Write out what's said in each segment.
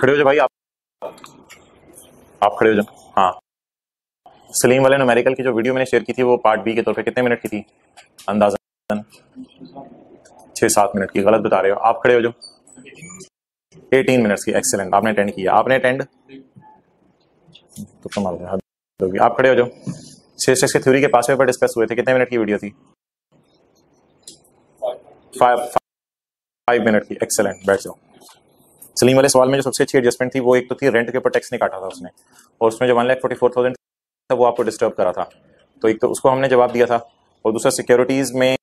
खड़े हो जाओ भाई, आप आप खड़े हो जाओ। हाँ। सलीम वाले न्यूमेरिकल की जो वीडियो मैंने शेयर की थी, वो पार्ट बी के तौर पे कितने मिनट की थी? अंदाजन छः सात मिनट की, गलत बता रहे हो। आप खड़े हो जाओ। एटीन मिनट्स की एक्सेलेंट आपने अटेंड किया। आपने अटेंड तो कमाल होगी। आप खड़े हो जाओ। शेष के थ्योरी के पास पेपर डिस्कस हुए थे, कितने मिनट की वीडियो थी? फाइव फाइव मिनट की एक्सेलेंट बैठ जाओ। सलीम वाले सवाल में जो सबसे अच्छी एडजस्टमेंट थी, वो एक तो थी रेंट के ऊपर टैक्स नहीं काटा था उसने। और उसमें जो one lakh forty four thousand था, वो आपको डिस्टर्ब करा था। तो एक तो उसको हमने जवाब दिया था। और दूसरा सिक्योरिटीज में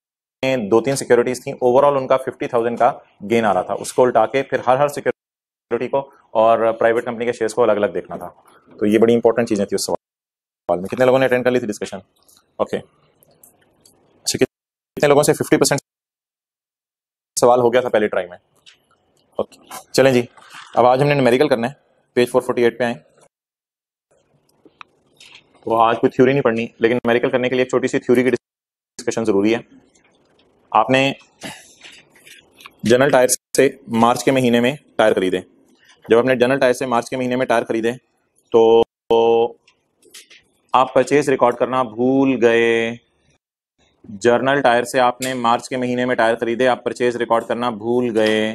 दो तीन सिक्योरिटीज थी ओवरऑल उनका फिफ्टी थाउज़ेंड का गेन आ रहा था। उसको उल्टा के फिर हर हर सिक्योरिटी को और प्राइवेट कंपनी के शेयर्स को अलग अलग देखना था। तो ये बड़ी इंपॉर्टेंट चीज़ें थी उस सवाल में। कितने लोगों ने अटेंड कर ली थी डिस्कशन ओके अच्छा कितने लोगों से फिफ्टी परसेंट सवाल हो गया था पहले ट्राई में? ओके। चलें जी। अब आज हमने न्यूमेरिकल करना है। पेज 448 पे आए। तो आज कोई थ्योरी नहीं पढ़नी, लेकिन न्यूमेरिकल करने के लिए एक छोटी सी थ्योरी की डिस्कशन ज़रूरी है। आपने जनरल टायर से मार्च के महीने में टायर खरीदे। जब आपने जनरल टायर से मार्च के महीने में टायर खरीदे तो आप परचेज रिकॉर्ड करना भूल गए। जर्नल टायर से आपने मार्च के महीने में टायर खरीदे, आप परचेज रिकॉर्ड करना भूल गए।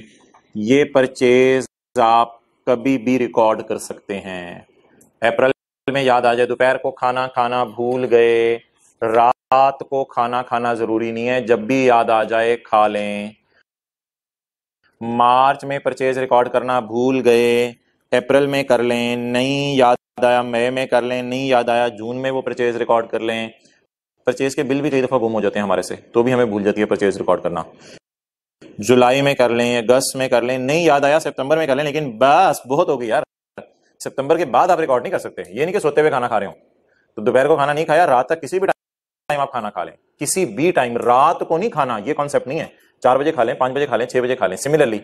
ये परचेज आप कभी भी रिकॉर्ड कर सकते हैं। अप्रैल में याद आ जाए, दोपहर को खाना खाना भूल गए, रात को खाना खाना ज़रूरी नहीं है, जब भी याद आ जाए खा लें। मार्च में परचेज रिकॉर्ड करना भूल गए, अप्रैल में कर लें, नहीं याद आया, मई में कर लें, नहीं याद आया, जून में वो परचेज रिकॉर्ड कर लें। परचेज के बिल भी कई दफ़ा गुम हो जाते हैं हमारे से तो भी हमें भूल जाती है परचेज रिकॉर्ड करना। जुलाई में कर लें, अगस्त में कर लें, नहीं याद आया सितंबर में कर लें, लेकिन बस बहुत हो गई यार। सितंबर के बाद आप रिकॉर्ड नहीं कर सकते। ये नहीं कि सोते हुए खाना खा रहे हो। तो दोपहर को खाना नहीं खाया, रात तक किसी भी टाइम आप खाना खा लें। किसी भी टाइम रात को नहीं खाना, ये कॉन्सेप्ट नहीं है। चार बजे खा लें, पाँच बजे खा लें, छह बजे खा लें। सिमिलरली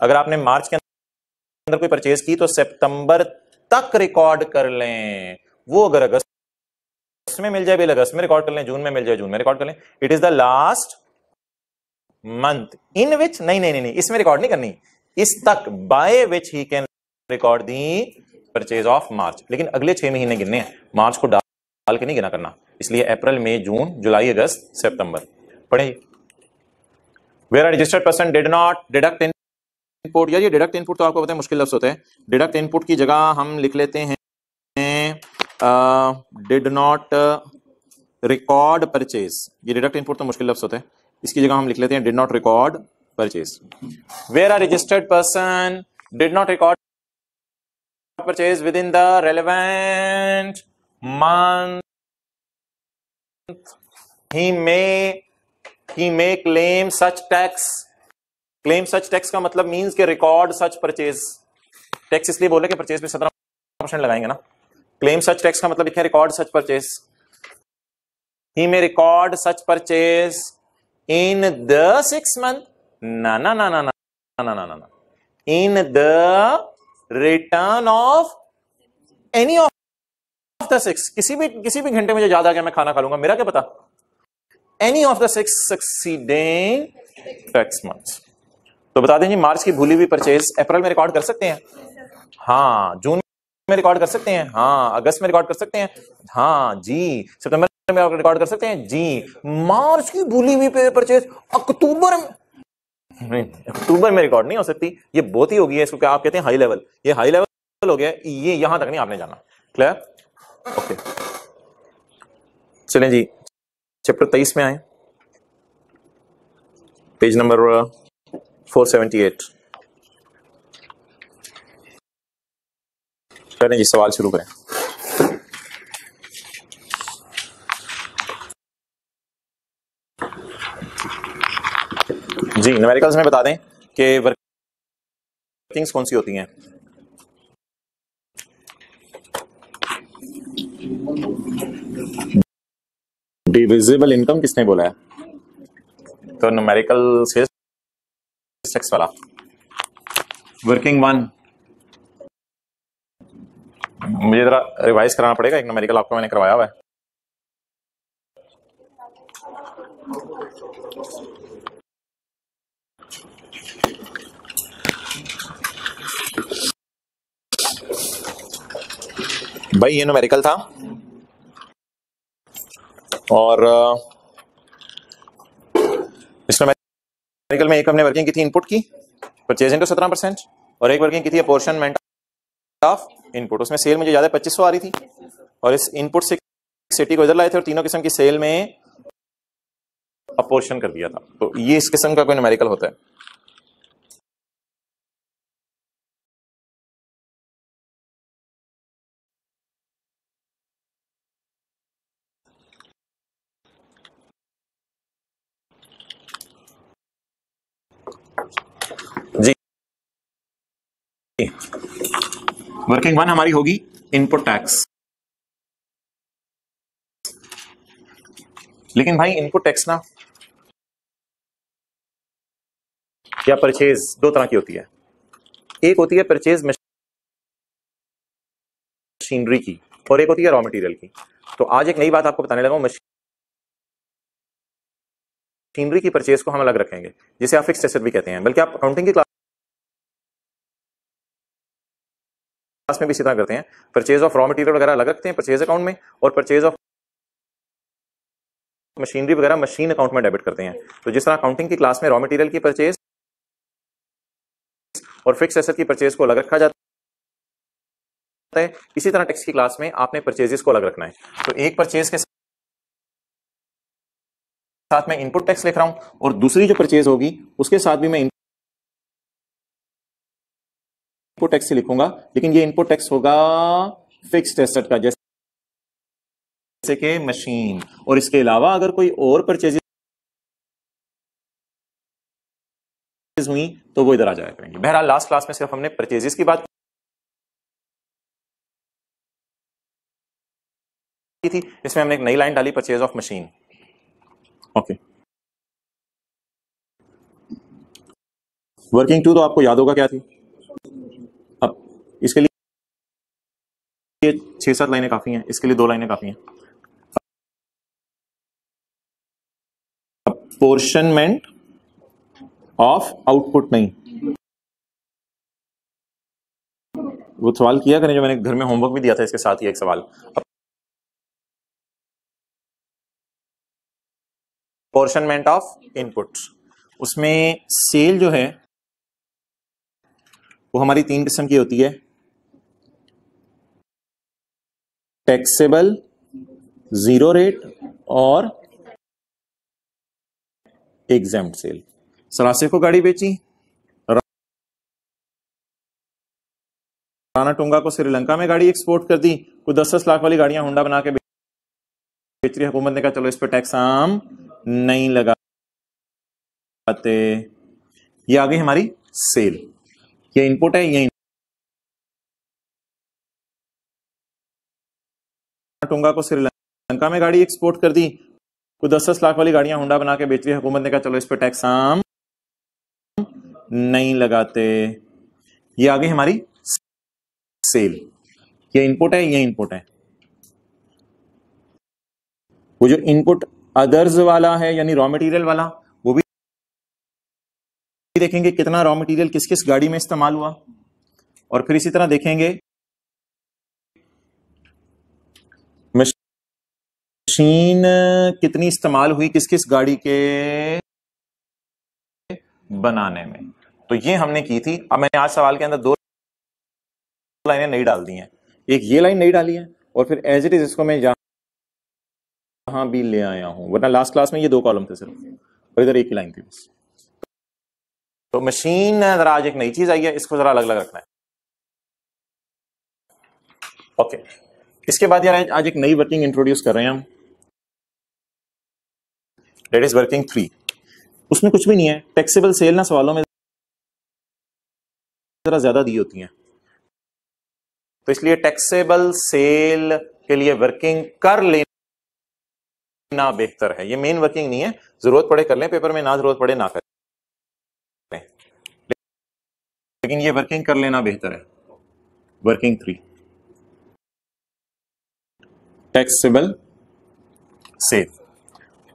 अगर आपने मार्च के अंदर कोई परचेज की तो सितंबर तक रिकॉर्ड कर लें। वो अगर अगस्त में मिल जाए, बिल अगस्त में रिकॉर्ड कर लें, जून में मिल जाए, जून में रिकॉर्ड कर लें। It is the last month in which नहीं नहीं नहीं इसमें रिकॉर्ड नहीं करनी। इस तक by which he can record the purchase of March लेकिन अगले छह महीने गिनने हैं। मार्च को डाल के नहीं गिना करना। इसलिए अप्रैल मई जून जुलाई अगस्त सितंबर पढ़े। Where are registered person did not deduct input या ये डिडक्ट इनपुट तो आपको पता है, मुश्किल लफ्ज होते हैं। डिडक्ट इनपुट की जगह हम लिख लेते हैं डिड नॉट रिकॉर्ड परचेज ये डिडक्ट इनपुट तो मुश्किल लफ्ज होते हैं। इसकी जगह हम लिख लेते हैं did not record purchase where are registered person did not record purchase within the relevant month, he may he may claim such tax. Claim such tax का मतलब means के record such purchase. टैक्स इसलिए बोले कि purchase पे सत्रह percent लगाएँगे ना। क्लेम सच टैक्स का मतलब लिखे record such purchase he may record such purchase in the six month ना ना ना ना ना ना ना ना in the return of any of the six किसी भी किसी भी घंटे मुझे याद आ गया, मैं खाना खा लूँगा। मेरा क्या पता? Any of the six succeeding tax months तो बता दें जी, मार्च की भूली हुई परचेज अप्रैल में रिकॉर्ड कर सकते हैं? हाँ जून में रिकॉर्ड कर सकते हैं? हाँ अगस्त में रिकॉर्ड कर सकते हैं? हाँ जी, सितंबर में आप रिकॉर्ड कर सकते हैं। जी, मार्च की भूली हुई परचेज अक्टूबर में। अक्टूबर में रिकॉर्ड नहीं हो सकती। ये बहुत ही होगी इसको क्या आप कहते हैं? हाई लेवल ये हाई लेवल हो गया ये यहाँ तक नहीं आपने जाना। क्लियर ओके चलें जी। चैप्टर तेईस में आए। Page number four seventy eight जी, सवाल शुरू करें। जी न्यूमेरिकल्स में बता दें कि वर्किंग्स कौन सी होती हैं? डिविजिबल इनकम किसने बोला है? तो न्यूमेरिकल टैक्स वाला। वर्किंग वन मुझे जरा रिवाइज कराना पड़ेगा, एक न्यूमेरिकल आपको मैंने करवाया हुआ है। भाई, ये न्यूमेरिकल था। और इस न्यूमेरिकल में एक हमने वर्किंग की थी इनपुट की परचेज इंटू सत्रह परसेंट, और एक वर्किंग की थी अपोर्शनमेंट ऑफ़ इनपुट उसमें सेल मुझे ज़्यादा पच्चीस सौ आ रही थी। और इस इनपुट से सिटी को इधर लाए थे और तीनों किस्म की सेल में अपोर्शन कर दिया था। तो ये इस किस्म का कोई न्यूमेरिकल होता है जी वर्किंग वन हमारी होगी इनपुट टैक्स लेकिन भाई इनपुट टैक्स ना, या परचेज दो तरह की होती है। एक होती है परचेज मशीनरी की और एक होती है रॉ मटेरियल की। तो आज एक नई बात आपको बताने लगा मशीनरी की परचेज को हम अलग रखेंगे, जिसे आप फिक्स एसेट भी कहते हैं। बल्कि आप अकाउंटिंग की क्लास में भी इसी तरह करते हैं। परचेज ऑफ़ रॉ मटेरियल वगैरह अलग रखते हैं परचेज अकाउंट में और परचेज ऑफ़ मशीनरी वगैरह मशीन अकाउंट में डेबिट करते हैं। तो जिस तरह अकाउंटिंग की क्लास में रॉ मटेरियल की परचेज और फिक्स एसेट की परचेज को अलग रखा जाता है, इसी तरह टैक्स की क्लास में आपने परचेजेस को अलग रखना है। तो एक परचेज के साथ मैं इनपुट टैक्स लिख रहा हूँ और दूसरी जो परचेज होगी, उसके साथ भी मैं इनपुट टैक्स लिखूँगा, लेकिन ये इनपुट टैक्स होगा फिक्स्ड एसेट का, जैसे कि मशीन और इसके अलावा अगर कोई और परचेजेस हुई तो वो इधर आ जाया करेंगे। बहरहाल लास्ट क्लास में सिर्फ़ हमने परचेजेस की बात की थी। इसमें हमने एक नई लाइन डाली purchase of machine okay working two तो आपको याद होगा क्या थी? इसके लिए छह सात लाइनें काफ़ी हैं, इसके लिए दो लाइनें काफ़ी हैं। पोर्शनमेंट ऑफ़ आउटपुट नहीं। वो सवाल किया करें जो मैंने घर में होमवर्क भी दिया था, इसके साथ ही एक सवाल। पोर्शनमेंट ऑफ़ इनपुट उसमें सेल जो है, वो हमारी तीन किस्म की होती है। टैक्सेबल ज़ीरो रेट और एग्ज़ाम सेल सरासे को गाड़ी बेची। राना टोंगा को श्रीलंका में गाड़ी एक्सपोर्ट कर दी। कुछ दस दस लाख वाली गाड़ियाँ होंडा बना के बेच रही हुकूमत ने कहा, चलो, इस पर टैक्स आम नहीं लगाते। ये आ गई हमारी सेल ये इनपुट है, ये टोंगा को श्रीलंका में गाड़ी एक्सपोर्ट कर दी। कुछ दस दस लाख वाली गाड़ियाँ होंडा बना के बेच रही हुकूमत ने कहा, चलो इस पर टैक्स आम नहीं लगाते। ये आ गई हमारी सेल ये इनपुट है, ये इनपुट है। वो जो इनपुट अदर्स वाला है, यानी रॉ मटेरियल वाला, वो भी देखेंगे कितना रॉ मटेरियल किस किस गाड़ी में इस्तेमाल हुआ। और फिर इसी तरह देखेंगे मशीन कितनी इस्तेमाल हुई किस किस गाड़ी के बनाने में? तो ये हमने की थी। अब मैंने आज सवाल के अंदर दो लाइनें नहीं डाल दी हैं। एक ये लाइन नहीं डाली है और फिर एज इट इज़ इसको मैं यहाँ भी ले आया हूँ। वरना लास्ट क्लास में ये दो कॉलम थे सिर्फ़। और इधर एक ही लाइन थी बस। तो मशीन जरा आज एक नई चीज़ आई है, इसको जरा अलग अलग रखना है। ओके इसके बाद यार, आज एक नई वर्किंग इंट्रोड्यूस कर रहे हैं हम। डेट इज़ वर्किंग थ्री उसमें कुछ भी नहीं है। टैक्सेबल सेल ना सवालों में जरा ज़्यादा दी होती हैं। तो इसलिए टैक्सेबल सेल के लिए वर्किंग कर लेना बेहतर है। ये मेन वर्किंग नहीं है। ज़रूरत पड़े कर लें पेपर में ना ज़रूरत पड़े, ना करें। लेकिन ये वर्किंग कर लेना बेहतर है। वर्किंग थ्री टैक्सेबल सेल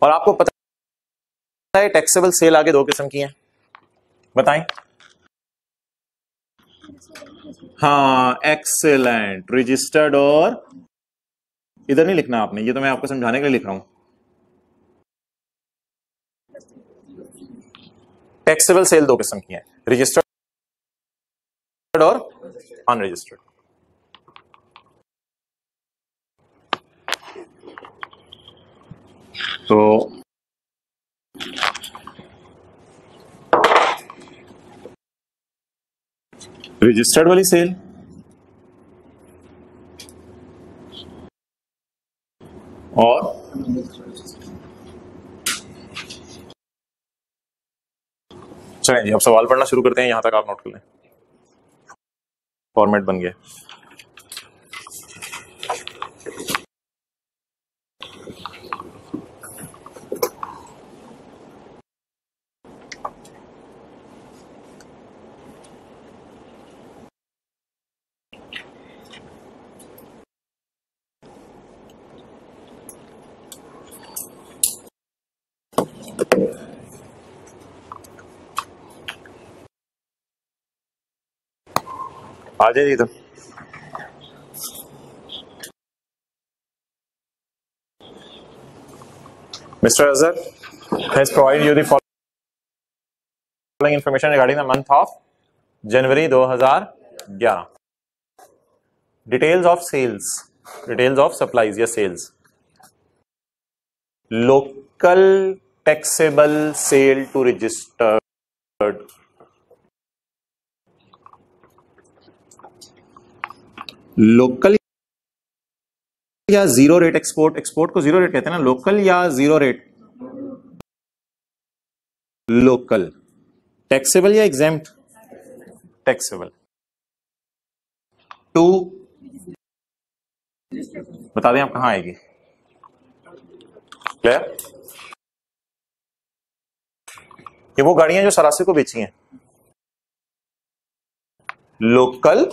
और आपको पता है टैक्सेबल सेल आगे दो किस्म की हैं। बताएँ। हाँ एक्सेलेंट रजिस्टर्ड और इधर नहीं लिखना आपने, ये तो मैं आपको समझाने के लिए लिख रहा हूँ। टैक्सेबल सेल दो किस्म की है। रजिस्टर्ड और अनरजिस्टर्ड तो रजिस्टर्ड वाली सेल और? चलें जी, अब सवाल पढ़ना शुरू करते हैं, यहाँ तक आप नोट कर लें। फॉर्मेट बन गया। आ जाए जी mister Azhar has provide you the following information regarding the month of January 2011 details of sales details of supplies या sales local taxable sale to registered local या ज़ीरो रेट एक्सपोर्ट एक्सपोर्ट को zero rate कहते हैं ना, local या zero rate? Local. Taxable या exempt taxable to बता दें आप कहाँ आएगी। क्लियर ये वो गाड़ियाँ जो सरासी को बेची हैं। लोकल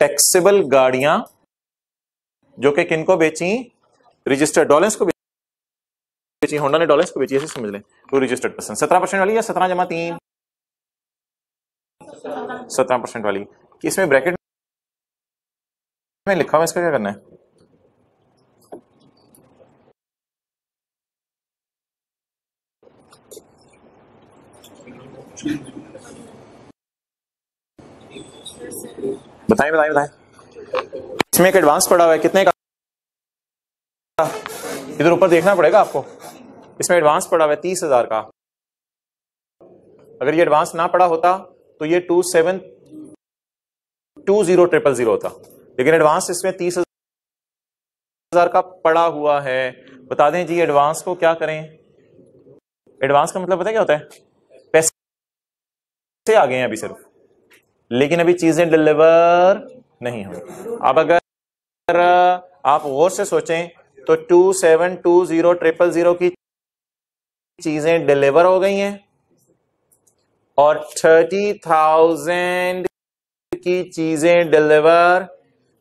टैक्सेबल गाड़ियाँ जो कि किनको बेची? रजिस्टर्ड डॉलेंस को बेची, होंडा ने डॉलेंस को बेची, ऐसे समझ लें। टू रजिस्टर्ड पर्सन, सत्रह परसेंट वाली या सत्रह जमा तीन? सत्रह परसेंट वाली। इसमें ब्रैकेट में लिखा हुआ इसका क्या करना है? बताएँ बताएँ बताएँ। इसमें एक एडवांस पड़ा हुआ है। कितने का? इधर ऊपर देखना पड़ेगा आपको। इसमें एडवांस पड़ा हुआ है तीस हज़ार का। अगर ये एडवांस ना पड़ा होता तो ये two seven two zero triple zero होता लेकिन एडवांस इसमें तीस हज़ार का पड़ा हुआ है। बता दें जी एडवांस को क्या करें? एडवांस का मतलब पता क्या होता है? पैसे आ गए हैं अभी सिर्फ़। लेकिन अभी चीज़ें डिलीवर नहीं हुई। अब अगर आप गौर से सोचें तो two seven two zero triple zero की चीज़ें डिलीवर हो गई हैं और थर्टी थाउज़ेंड की चीज़ें डिलीवर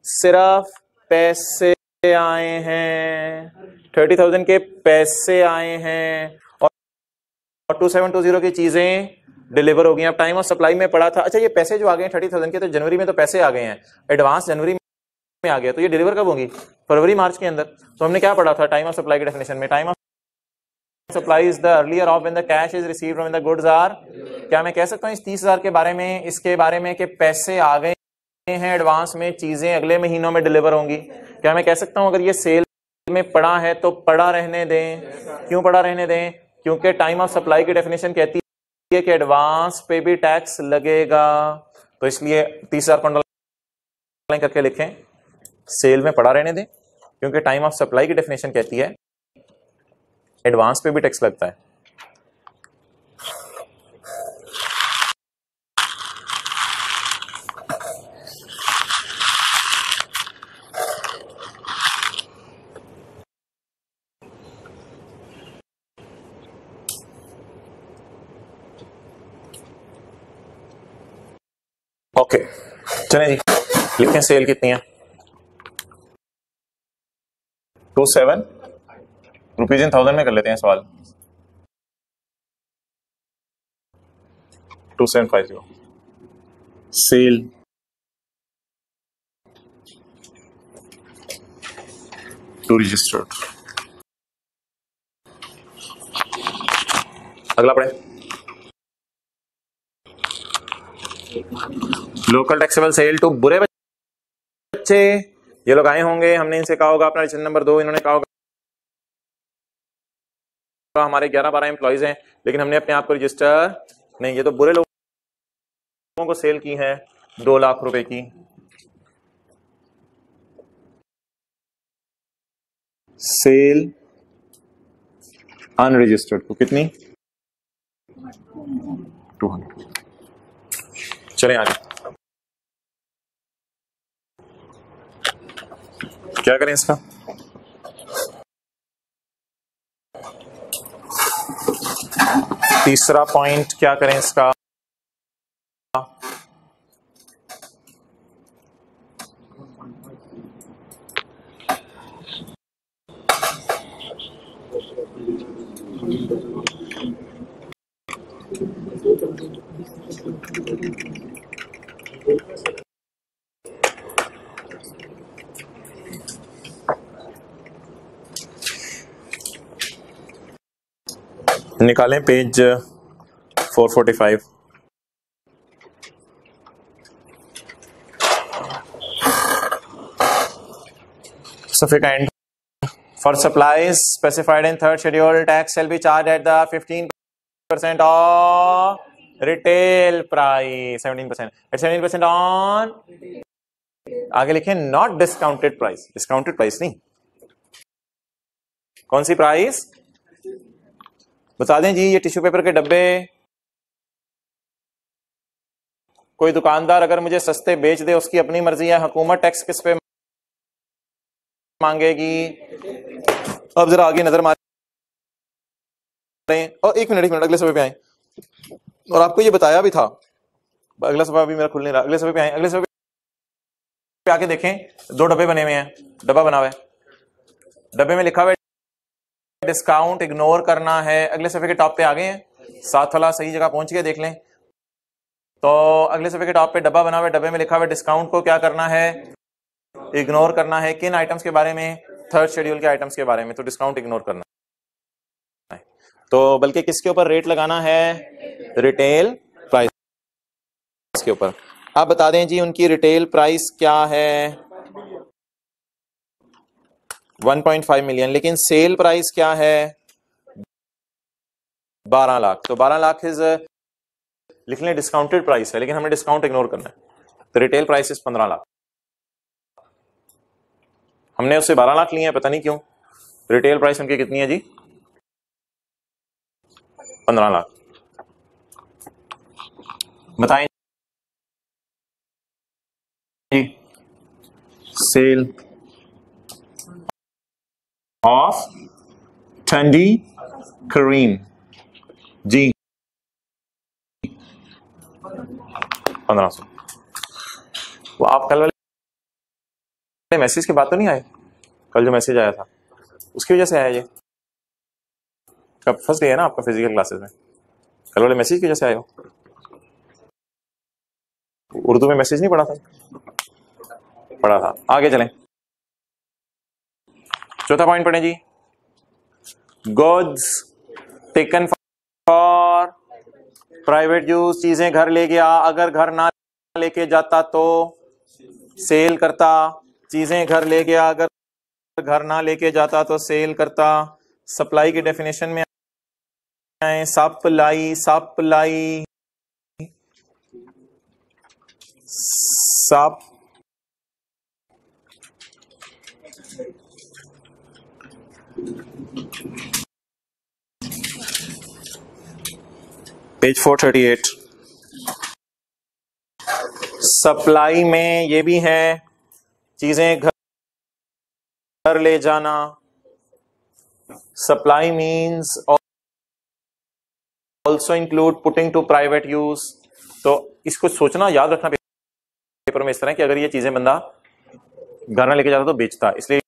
सिर्फ़ पैसे आए हैं। थर्टी थाउज़ेंड के पैसे आए हैं और टू सेवन टू ज़ीरो की चीज़ें डिलीवर हो गई अब टाइम ऑफ़ सप्लाई में पड़ा था। अच्छा ये पैसे जो आ गए थर्टी थाउज़ेंड के तो जनवरी में तो पैसे आ गए हैं। एडवांस जनवरी में आ गया तो ये डिलीवर कब होगी? फरवरी, मार्च के अंदर। तो हमने क्या पढ़ा था? टाइम ऑफ़ सप्लाई के डेफिनेशन में। Time of supply is the earlier of in the cash is received from the goods are क्या मैं कह सकता हूँ इस तीस हज़ार के बारे में, इसके बारे में कि पैसे आ गए हैं एडवांस में, चीज़ें अगले महीनों में डिलीवर होंगी। क्या मैं कह सकता हूँ अगर ये सेल में पड़ा है तो पड़ा रहने दें। क्यों पड़ा रहने दें? क्योंकि टाइम ऑफ़ सप्लाई की डेफिनेशन कहती है कि एडवांस पे भी टैक्स लगेगा। तो इसलिए तीस हज़ार पंडल करके लिखें। सेल में पड़ा रहने दें, क्योंकि टाइम ऑफ़ सप्लाई की डेफिनेशन कहती है। एडवांस पे भी टैक्स लगता है। ओके। चले जी लिखें सेल कितनी है? Two seven? Rupees in thousand में कर लेते हैं सवाल। Two seven five zero. Sale. To registered. अगला पढ़े। लोकल टैक्सेबल सेल टू बुरे बच्चे ये लोग आए होंगे हमने इनसे कहा होगा अपना रजिस्टर नंबर दो इन्होंने कहा होगा हमारे ग्यारह बारह एम्प्लॉयज़ हैं लेकिन हमने अपने आप को रजिस्टर नहीं ये तो बुरे लोगों को सेल की है दो लाख रुपए की। सेल अनरजिस्टर्ड को कितनी? टू हंड्रेड चले आगे। क्या करें इसका? तीसरा पॉइंट क्या करें इसका? निकालें, पेज 445 सफे का and for supplies specified in third schedule tax L B charge at the 15 percent on retail price 17 percent at percent on आगे लिखे not discounted price discounted price नहीं। कौन सी प्राइस बता दें जी, ये टिश्यू पेपर के डब्बे, कोई दुकानदार अगर मुझे सस्ते बेच दे, उसकी अपनी मर्ज़ी है, हुकूमत टैक्स किस पे मांगेगी? अब जरा आगे नज़र मारे। और एक मिनट एक मिनट, अगले सफे पे आए। और आपको ये बताया भी था, अगला सफ़ा भी मेरा खुल नहीं रहा, अगले सफे पे आए, अगले सफे पे आके देखें, दो डब्बे बने हुए हैं, डब्बा बना हुआ है। डब्बे में लिखा हुआ है डिस्काउंट इग्नोर करना है। अगले सफे के टॉप पे आ गए हैं। सात वाला सही जगह पहुँच गए, देख लें। तो अगले सफे के टॉप पे डब्बा बना हुआ डब्बे में लिखा हुआ डिस्काउंट को क्या करना है? इग्नोर करना है। किन आइटम्स के बारे में? थर्ड शेड्यूल के आइटम्स के बारे में। तो डिस्काउंट इग्नोर करना तो बल्कि किसके ऊपर रेट लगाना है? रिटेल प्राइस के ऊपर। आप बता दें जी, उनकी रिटेल प्राइस क्या है? 1.5 मिलियन लेकिन सेल प्राइस क्या है? 12 लाख। तो 12 लाख इज़ लिख लें डिस्काउंटेड प्राइस है, लेकिन हमें डिस्काउंट इग्नोर करना है। तो रिटेल प्राइस इज़ 15 लाख। हमने उससे 12 लाख लिए हैं, पता नहीं क्यों। रिटेल प्राइस उनकी कितनी है जी? 15 लाख। बताएँ। जी सेल ऑफ़ ठंडी करीम जी पंद्रह सौ। वो आप कल वाले मैसेज की बात तो नहीं आए? कल जो मैसेज आया था। उसकी वजह से आया ये। कब? फ़र्स्ट डे है ना आपका फ़िज़िकल क्लासेस में। कल वाले मैसेज की वजह से आए हो। उर्दू में मैसेज नहीं पढ़ा था? पढ़ा था। आगे चलें। चौथा पॉइंट पढ़े जी। Goods taken for private use चीज़ें घर ले गया अगर घर ना लेके जाता तो सेल करता। चीज़ें घर ले गया अगर घर ना लेके जाता तो सेल करता। सप्लाई की डेफिनेशन में आए सप्लाई सप्लाई सप पेज 438 सप्लाई में ये भी है, चीज़ें घर घर ले जाना। Supply means also include putting to private use तो इसको सोचना, याद रखना पेपर में इस तरह कि अगर ये चीज़ें बंदा घर में लेके जाता तो बेचता, इसलिए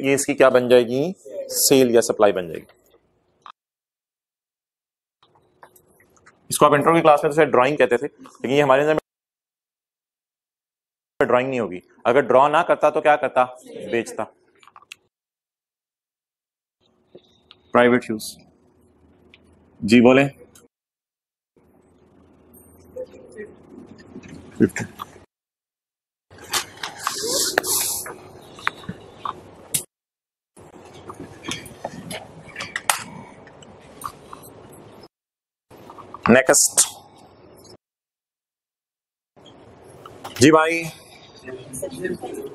ये इसकी क्या बन जाएगी? सेल या सप्लाई बन जाएगी। इसको आप इंट्रो की क्लास में तो ड्राइंग कहते थे, लेकिन ये हमारे अंदर ड्राइंग नहीं होगी। अगर ड्रॉ ना करता तो क्या करता? बेचता। प्राइवेट यूज़ जी, बोले। नेक्स्ट जी भाई,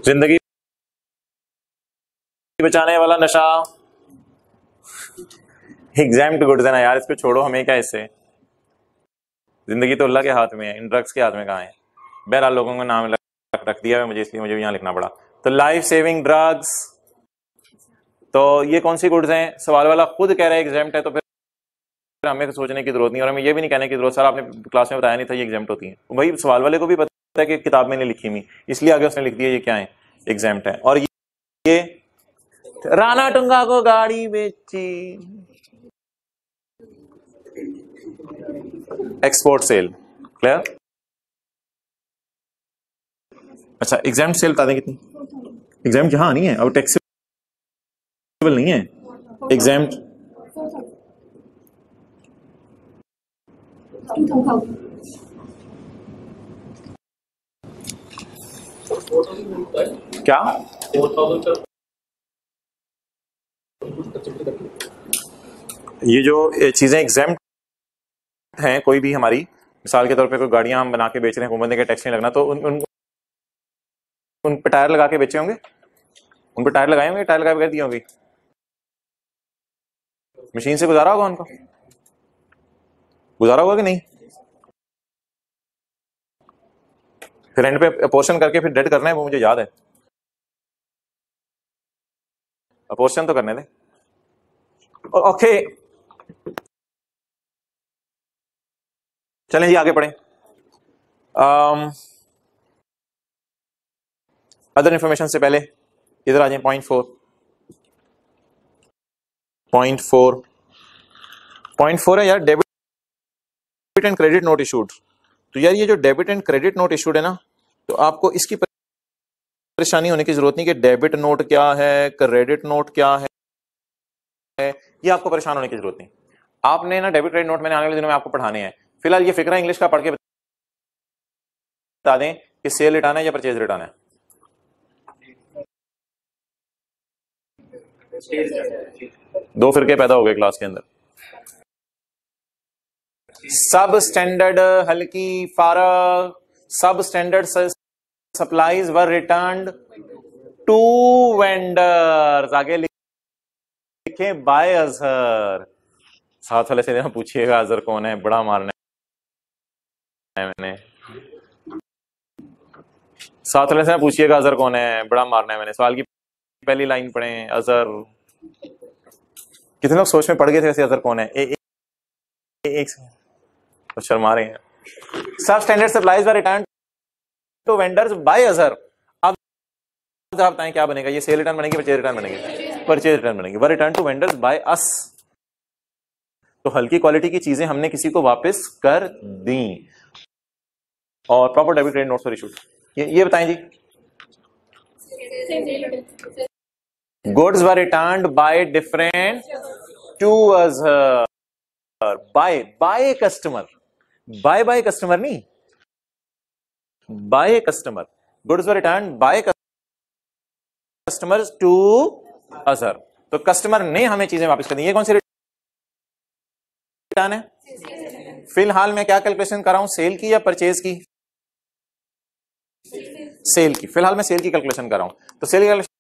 ज़िंदगी बचाने वाला नशा। एग्ज़ाम टू गुड्स है ना यार, इसको छोड़ो हमें क्या इससे ज़िंदगी तो अल्लाह के हाथ में है, इन ड्रग्स के हाथ में कहा है? बहरहाल लोगों का नाम रख दिया है, मुझे इसलिए, मुझे यहाँ लिखना पड़ा। तो लाइफ सेविंग ड्रग्स तो ये कौन सी गुड्स हैं? सवाल वाला खुद कह रहा है एग्ज़ाम है तो फिर हमें सोचने की ज़रूरत नहीं, और हमें ये भी नहीं कहने की ज़रूरत, सर, आपने क्लास में बताया नहीं था, ये एग्ज़ाम होती है। वही सवाल वाले को भी पता है कि किताब में नहीं लिखी हुई, इसलिए आगे उसने लिख दिया, ये क्या है? एग्ज़ाम है। और ये राना टुंगा को गाड़ी बेची। एक्सपोर्ट सेल क्लियर अच्छा एग्ज़ाम सेल बता दें कितनी? एग्ज़ाम जहाँ नहीं है, अब टैक्सेबल नहीं है। एग्ज़ाम क्या? ये जो चीज़ें एग्ज़ाम हैं कोई भी हमारी मिसाल के तौर पे कोई गाड़ियाँ हम बना के बेच रहे हैं हुकूमत के टैक्स नहीं लगना तो उन उन, उन पे टायर लगा के बेचे होंगे? उन पे टायर लगाए होंगे टायर लगा के दिए होंगे? मशीन से गुजारा होगा उनको? गुजारा होगा कि नहीं? फिर एंड पे अपोर्शन करके फिर डेड करना है, वो मुझे याद है। अपोर्शन तो करने दे। ओके चलें जी, आगे पढ़ें। अदर इंफॉर्मेशन से पहले, इधर आ जाए point four point four point four है यार debit and credit note issued तो यार ये जो debit and credit note issued है ना तो आपको इसकी परेशानी होने की ज़रूरत नहीं कि डेबिट नोट क्या है क्रेडिट नोट क्या है, ये आपको परेशान होने की ज़रूरत नहीं। आपने ना डेबिट क्रेडिट नोट मैंने आने वाले दिनों में आपको पढ़ाने हैं। फ़िलहाल ये फ़िक्र इंग्लिश का पढ़ के बता दें कि सेल रिटर्न है या परचेज रिटर्न है? दो फिरके पैदा हो गए क्लास के अंदर। सब स्टैंडर्ड हल्की फारग sub standard supplies were return to vendors आगे लिखे बाय अजहर साथ वाले से पूछिएगा अजहर कौन है? बड़ा मारना मैंने। साथ वाले से पूछिएगा अजहर कौन है? बड़ा मारना है मैंने। सवाल की पहली लाइन पढ़े अजहर कितने लोग सोच में पड़ गए थे वैसे अजहर कौन है? ए, ए, ए, एक तो शर्मा रहे हैं। Sub standard supplies return to vendors by Azhar अब आप बताएँ क्या बनेगा? ये सेल रिटर्न बनेगी परचेज रिटर्न बनेगी? परचेज रिटर्न बनेगी। Were return to vendors by us तो हल्की क्वालिटी की चीज़ें हमने किसी को वापस कर दी। और proper debit credit notes for issued ये ये बताएँ जी। Goods were return by different to Azhar by by customer by by customer नहीं। By customer goods return by customer to Azhar तो कस्टमर ने हमें चीज़ें वापस कर दी ये कौन सी रिटर्न है? फ़िलहाल मैं क्या कैलकुलेशन कर रहा हूँ? सेल की या परचेज की? सेल की। फ़िलहाल मैं सेल की कैलकुलेशन कर रहा हूँ। तो सेल की कैलकुलेशन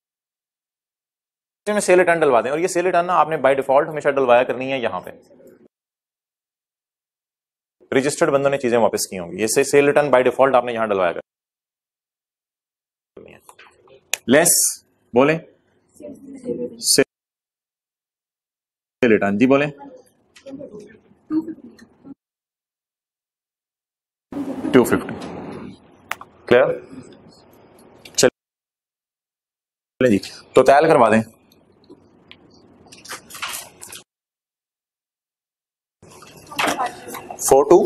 में सेल रिटर्न डलवा दें। और ये सेल रिटर्न ना आपने बाय डिफ़ॉल्ट हमेशा डलवाया करनी है यहाँ पे। रजिस्टर्ड बंदों ने चीज़ें वापस की होंगी। ये सेल रिटर्न बाय डिफ़ॉल्ट आपने यहाँ डलवाया लेस बोले? सेल रिटर्न जी बोले? टू फिफ्टी क्लियर चलिए जी तो तैयार करवा दें। Four to.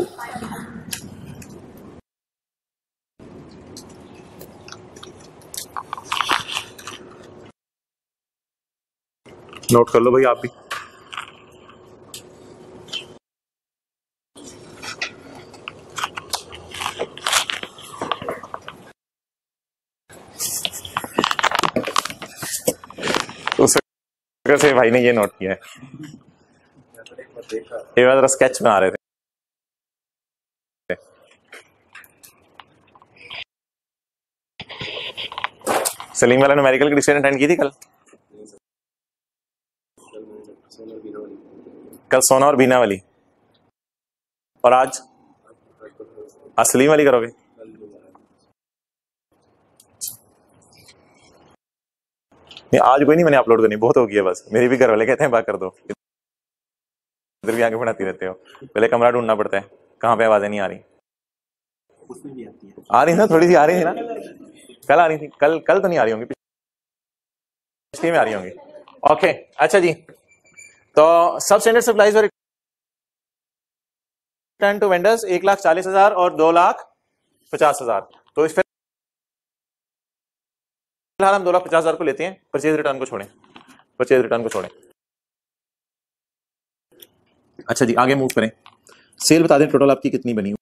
नोट कर लो भाई आप भी। उस से भाई ने ये नोट किया है। ये बार स्केच बना रहे थे। सलीम वाला न्यूमेरिकल की डिस्कशन अटेंड की थी कल? कल सोना और बीना वाली। और आज? आज सलीम वाली करोगे? नहीं, आज कोई नहीं, मैंने अपलोड करनी बहुत हो गया बस। मेरी भी घर वाले कहते हैं, बात कर दो। इधर भी आगे बढ़ाती रहते हो। पहले कमरा ढूंढना पड़ता है। कहाँ पे आवाज़ें नहीं आ रही? है आ रही ना, थोड़ी सी आ रही है ना? कल आ रही थी। कल कल तो नहीं आ रही होंगी, पिछली में आ रही होंगी। ओके अच्छा जी। तो सब स्टैंडर्ड सप्लाईज और रिटर्न टू वेंडर्स एक लाख चालीस हज़ार और दो लाख पचास हज़ार। तो इस फ़िलहाल हम दो लाख पचास हज़ार को लेते हैं परचेज रिटर्न को छोड़ें। परचेज रिटर्न को छोड़ें। अच्छा जी, आगे मूव करें। सेल बता दें टोटल आपकी कितनी बनी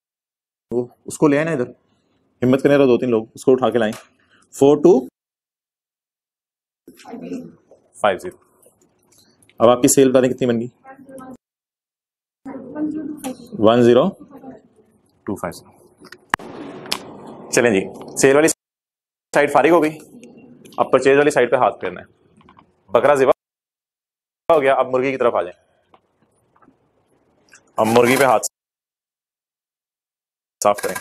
वो उसको ले आए ना इधर। हिम्मत करने दो तीन लोग उसको उठा के लाएँ। फोर टू फाइव ज़ीरो अब आपकी सेल बता दें कितनी बन गई? One zero two five zero चलें जी सेल वाली साइड फारिग हो गई। अब परचेज वाली साइड पे हाथ फेरना है। बकरा जिबा हो गया, अब मुर्गी की तरफ़ आ जाए। अब मुर्गी पे हाथ साफ़ करें।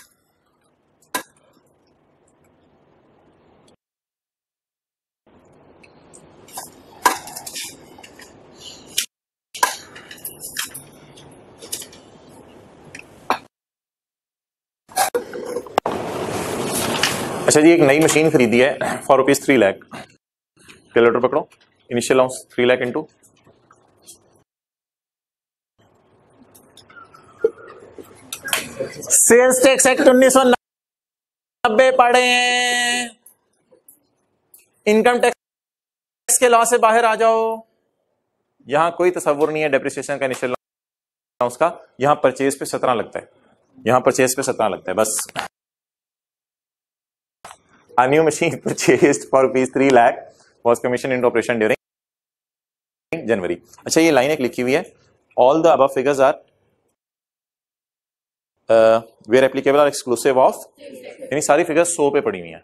अच्छा जी, एक नई मशीन खरीदी है for rupees three lakh calculator पकड़ो। Initial allowance three lakh into sales tax act उन्नीस सौ नब्बे हैं। इनकम टैक्स के लॉ से बाहर आ जाओ। यहाँ कोई तस्वुर नहीं है डेप्रिसिएशन का इनिशियल लाउंस का। यहाँ परचेज पे सत्रह लगता है। यहाँ परचेज पे सत्रह लगता है, बस। A new machine purchased for rupees 3 lakh was commissioned into operation during January. अच्छा ये लाइन एक लिखी हुई है all the above figures are uh, where applicable are exclusive of यानी सारी फिगर्स सौ पे पड़ी हुई हैं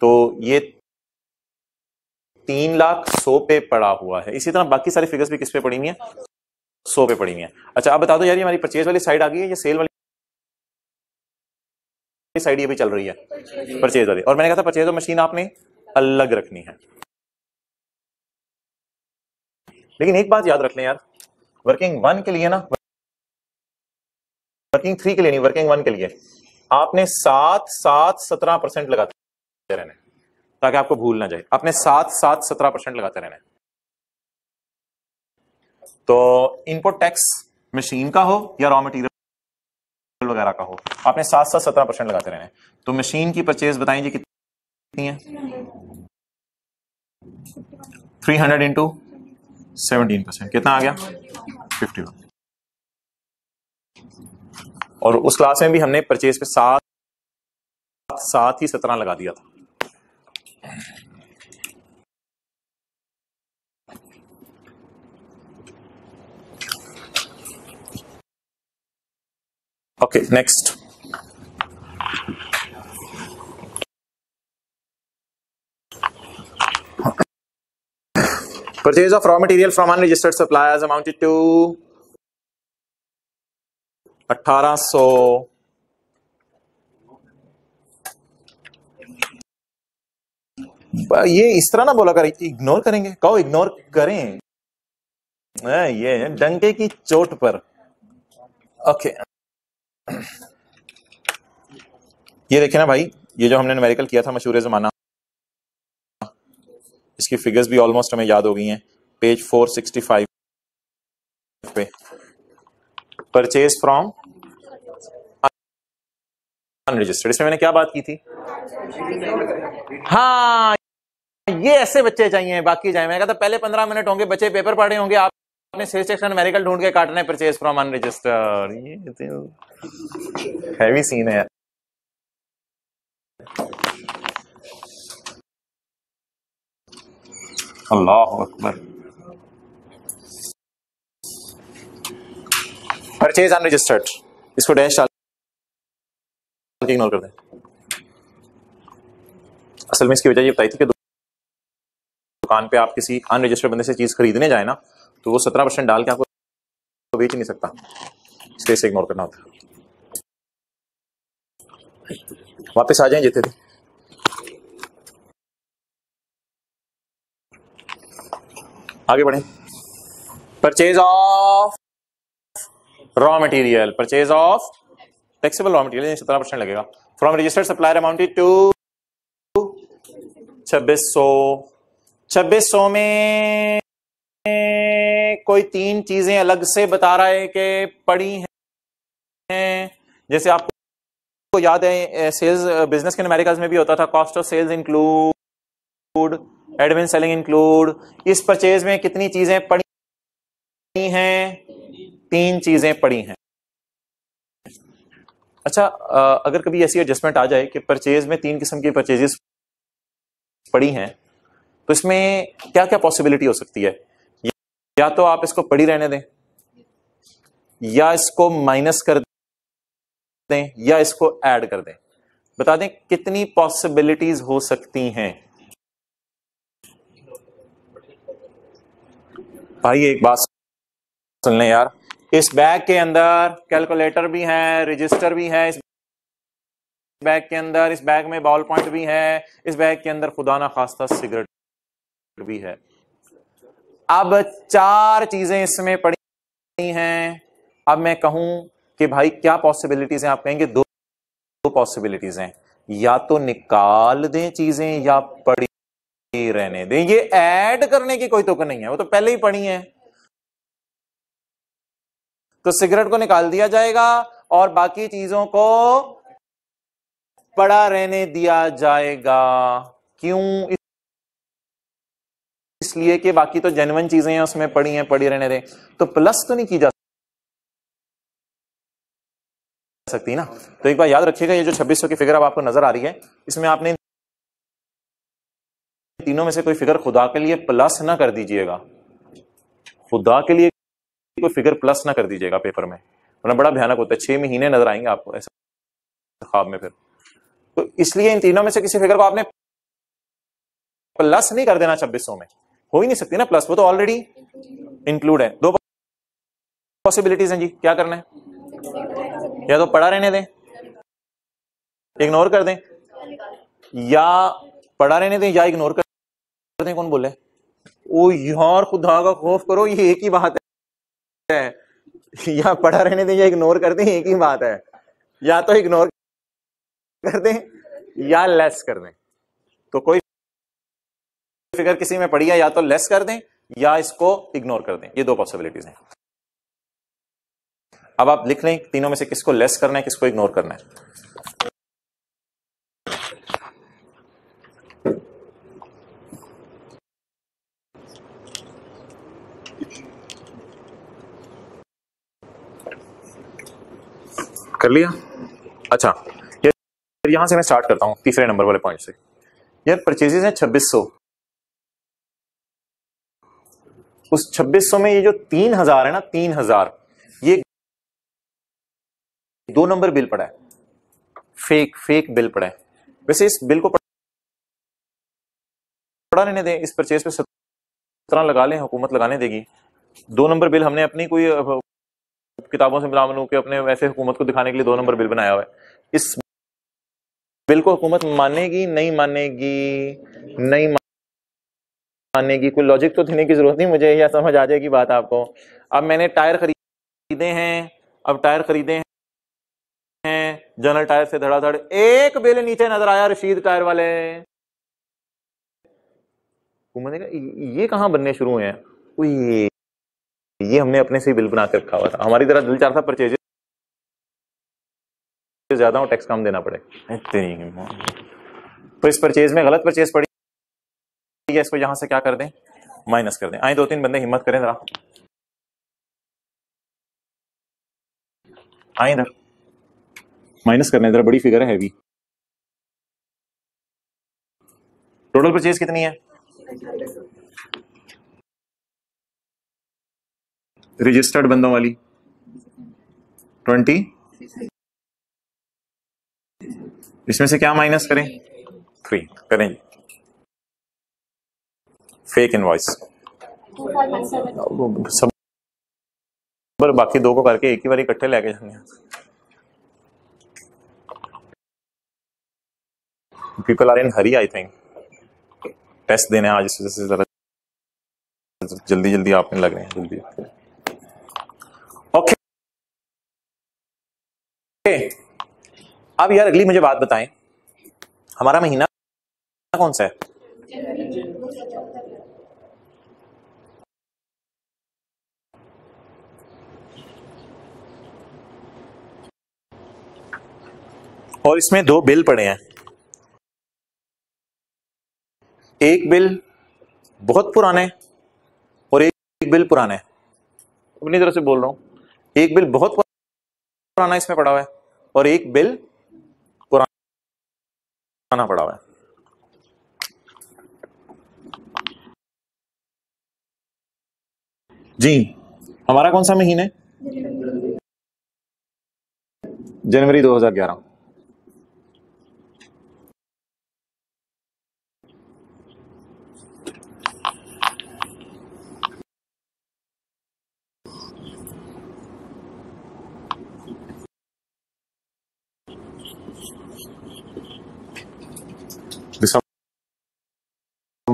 तो ये तीन लाख सौ पे पड़ा हुआ है इसी तरह बाकी सारी फिगर्स भी किस पे पड़ी हुई हैं सौ पे पड़ी हुई हैं अच्छा अब बता दो यार ये हमारी परचेज वाली साइड आ गई है या सेल वाली साइड ये भी चल रही है परचेज वाली। और मैंने कहा था परचेज मशीन आपने अलग रखनी है। लेकिन एक बात याद रख लें यार वर्किंग वन के लिए ना वर्किंग थ्री के लिए नहीं वर्किंग वन के लिए, आपने सात सात सत्रह परसेंट लगाते रहने ताकि आपको भूल ना जाए। आपने सात सात सत्रह परसेंट लगाते रहने तो इनपुट टैक्स मशीन का हो या रॉ मटेरियल वगैरह का हो। आपने सात सात सत्रह परसेंट लगाते रहने तो मशीन की परचेज बताएँ जी कितनी है? Three hundred into seventeen percent कितना आ गया? फिफ्टी वन और उस क्लास में भी हमने परचेज पे सात सात ही, सत्रह लगा दिया था। Okay, next. Purchase of raw material from unregistered suppliers amounted to 1800 ये इस तरह ना बोला करें इग्नोर करेंगे कहो इग्नोर करें ये डंके की चोट पर ओके ये देखे ना भाई, ये जो हमने न्यूमेरिकल किया था मशहूर जमाना, इसकी फिगर्स भी ऑलमोस्ट हमें याद हो गई हैं। पेज 465 पे। परचेज फ्रॉम अनरजिस्टर्ड इसमें मैंने क्या बात की थी? हाँ ये ऐसे बच्चे चाहिए बाकी जाए। मैं कहता पहले पंद्रह मिनट होंगे बच्चे पेपर पढ़े होंगे आपने सेल्स सेक्शन मेडिकल ढूंढ के काटना परचेज फ्रॉम अनरजिस्टर्ड ये हैवी सीन है अल्लाह अकबर। परचेज अनरजिस्टर्ड इसको डैश डाल इग्नोर कर दें। असल में इसकी वजह ये बताई थी कि दुकान पे आप किसी अनरजिस्टर्ड बंदे से चीज़ खरीदने जाए ना तो वो सत्रह परसेंट डाल के आपको बेच नहीं सकता। इसलिए इसे इग्नोर करना होता वापस आ जाए जितने थे आगे बढ़े। Purchase of raw material purchase of flexible raw material सत्रह परसेंट लगेगा। From registered supplier amounted to छब्बीस सौ छब्बीस सौ में कोई तीन चीज़ें अलग से बता रहा है कि पड़ी हैं। जैसे आपको याद है सेल्स बिज़नेस के अमेरिकाज में भी होता था। Cost of sales include admin selling include इस परचेज में कितनी चीज़ें पड़ी हैं? तीन चीज़ें पड़ी हैं। अच्छा अगर कभी ऐसी एडजस्टमेंट आ जाए कि परचेज में तीन किस्म की परचेजेस पड़ी हैं तो इसमें क्या क्या पॉसिबिलिटी हो सकती है? या तो आप इसको पड़ी रहने दें, या इसको माइनस कर दें, या इसको ऐड कर दें। बता दें कितनी पॉसिबिलिटीज हो सकती हैं। भाई, एक बात सुन लें यार। इस बैग के अंदर कैलकुलेटर भी है रजिस्टर भी है, इस बैग के अंदर, इस बैग में बॉल पॉइंट भी है, इस बैग के अंदर खुदा ना खास्ता सिगरेट भी है। अब चार चीज़ें इसमें पड़ी हैं। अब मैं कहूँ कि भाई, क्या पॉसिबिलिटीज हैं? आप कहेंगे दो दो पॉसिबिलिटीज हैं। या तो निकाल दें चीज़ें या पड़ी रहने दें। ये ऐड करने की कोई तो नहीं है। वो तो पहले ही पड़ी है। तो सिगरेट को निकाल दिया जाएगा और बाकी चीज़ों को पड़ा रहने दिया जाएगा। क्यों? इसलिए कि बाकी तो जेनवन चीज़ें हैं, उसमें पड़ी हैं, पड़ी रहने दें। तो प्लस तो नहीं की जा सकती ना? तो एक बार याद रखिएगा, ये जो 2600 की फिगर अब आपको नज़र आ रही है, इसमें आपने तीनों में से कोई फिगर खुदा के लिए प्लस ना कर दीजिएगा। खुदा के लिए कोई फिगर प्लस ना कर दीजिएगा पेपर में। वरना बड़ा भयानक होता है। छह महीने नज़र आएँगे आपको ऐसा। ख्वाब में फिर। तो इसलिए इन तीनों में से किसी फिगर को आपने प्लस नहीं कर देना छब्बीस में। हो ही नहीं सकती ना प्लस वो तो ऑलरेडी इंक्लूड है। दो पॉसिबिलिटीज हैं जी, क्या करना है? या तो पढ़ा रहने दें इग्नोर कर दें, या पढ़ा रहने दें, या इग्नोर कर दें, कौन बोले ओ यार, खुदा का खौफ करो, ये एक ही बात है। या पढ़ा रहने दें, या इग्नोर कर दें, एक ही बात है। या तो इग्नोर कर दें, या लेस कर दें। तो कोई फिगर किसी में पड़ी है या तो लेस कर दें या इसको इग्नोर कर दें। ये दो पॉसिबिलिटीज हैं। अब आप लिख लें तीनों में से किसको लेस करना है किसको इग्नोर करना है। कर लिया? अच्छा यहाँ से मैं स्टार्ट करता हूँ तीसरे नंबर वाले पॉइंट से। यार परचेजेस हैं 2600 उस 2600 में ये जो तीन हज़ार है ना, तीन हज़ार, ये दो नंबर बिल पड़ा है। फेक फेक बिल पड़ा है। वैसे इस बिल को पड़ा रहने दें, इस परचेज पे सत्रह लगा लें, हुकूमत लगाने देगी। दो नंबर बिल हमने अपनी कोई किताबों से मिला के अपने वैसे हुकूमत को दिखाने के लिए दो नंबर बिल बनाया हुआ है। इस बिल को हुकूमत मानेगी, नहीं मानेगी, नहीं मानने की कोई लॉजिक तो देने की ज़रूरत नहीं, मुझे यह समझ आ जाएगी बात आपको। अब मैंने टायर खरीदे हैं, अब टायर खरीदे हैं, जनरल टायर से धड़ाधड़, एक बिल नीचे नज़र आया रशीद टायर वाले। ये कहाँ बनने शुरू हुए हैं? ये ये हमने अपने से बिल बना के रखा हुआ था। हमारी तरह दिल चाहता परचेज ज़्यादा हो टैक्स कम देना पड़े। इतनी तो इस परचेज में गलत परचेज पड़ी है, इसको यहाँ से क्या कर दें? माइनस कर दें। आए दो तीन बंदे हिम्मत करें जरा। आए इधर। माइनस करने जरा बड़ी फिगर है हैवी टोटल परचेज कितनी है? रजिस्टर्ड बंदों वाली। ट्वेंटी इसमें से क्या माइनस करें? थ्री करें फेक इनवॉइस सब बाकी दो को करके एक ही बार इकट्ठे लेके जाने people are in hurry I think test देने आज इस वजह से जल्दी जल्दी आपने लग रहे हैं, जल्दी। Okay okay. अब यार अगली मुझे बात बताएँ। हमारा महीना कौन सा है? और इसमें दो बिल पड़े हैं। एक बिल बहुत पुराने और एक बिल पुराने। अपनी तरफ़ से बोल रहा हूँ। एक बिल बहुत पुराना इसमें पड़ा हुआ है और एक बिल पुराना पड़ा हुआ है। जी हमारा कौन सा महीने? जनवरी 2011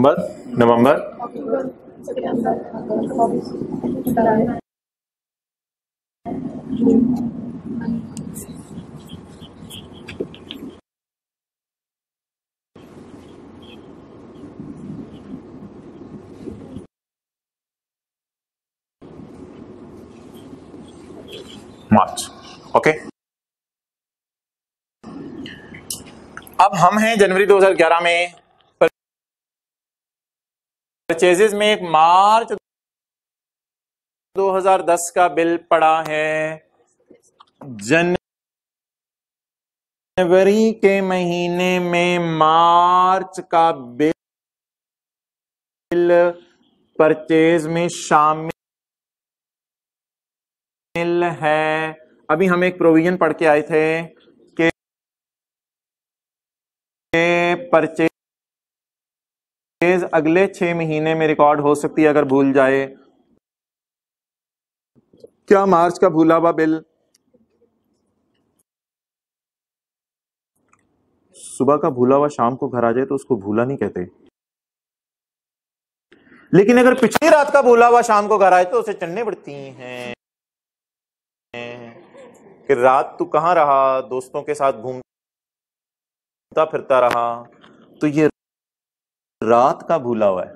दिसंबर नवंबर। मार्च। ओके। अब हम हैं जनवरी 2011 में। परचेजेस में एक मार्च 2010 का बिल पड़ा है। जनवरी के महीने में मार्च का बिल परचेज में शामिल है। अभी हम एक प्रोविज़न पढ़ के आए थे कि परचेज अगले छह महीने में रिकॉर्ड हो सकती है अगर भूल जाए। क्या मार्च का भूला हुआ बिल? सुबह का भूला हुआ शाम को घर आ जाए तो उसको भूला नहीं कहते। लेकिन अगर पिछली रात का भूला हुआ शाम को घर आए तो उसे चढ़ने पड़ती हैं। कि रात तू कहाँ रहा? दोस्तों के साथ घूमता फिरता रहा। तो ये रात का भूला हुआ है।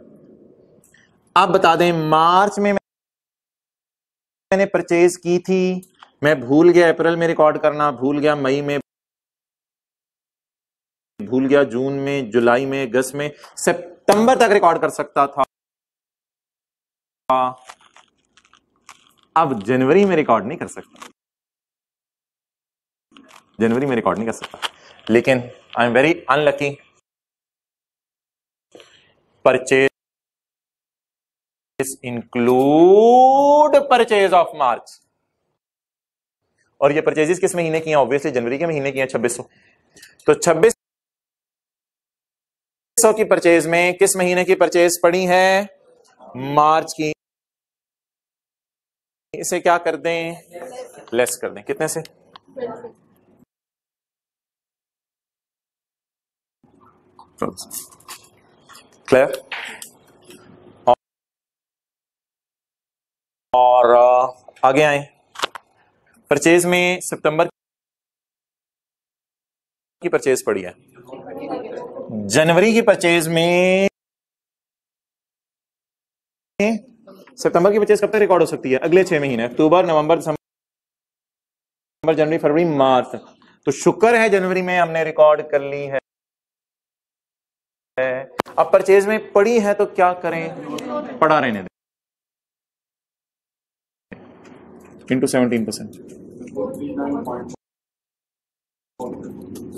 आप बता दें, मार्च में मैंने परचेज की थी। मैं भूल गया, अप्रैल में रिकॉर्ड करना, भूल गया, मई में, भूल गया, जून में, जुलाई में, अगस्त में, सितंबर तक रिकॉर्ड कर सकता था। अब जनवरी में रिकॉर्ड नहीं कर सकता। जनवरी में रिकॉर्ड नहीं कर सकता। लेकिन I am very unlucky. Purchase include purchase of March और ये परचेजेस किस महीने की हैं? ऑब्वियसली जनवरी के महीने की हैं, छब्बीस। तो छब्बीस सौ की परचेज में किस महीने की परचेज पड़ी है? मार्च की। इसे क्या कर दें? लेस कर दें। कितने से? क्लियर और आगे आए। परचेज में सितंबर की परचेज पड़ी है। जनवरी की परचेज में सितंबर की परचेज कब तक रिकॉर्ड हो सकती है? अगले छह महीने, अक्टूबर, नवंबर, दिसंबर, जनवरी, फरवरी, मार्च। तो शुक्र है, जनवरी में हमने रिकॉर्ड कर ली है। अब परचेज में पड़ी है तो क्या करें? पड़ा रहने दें। Into seventeen percent.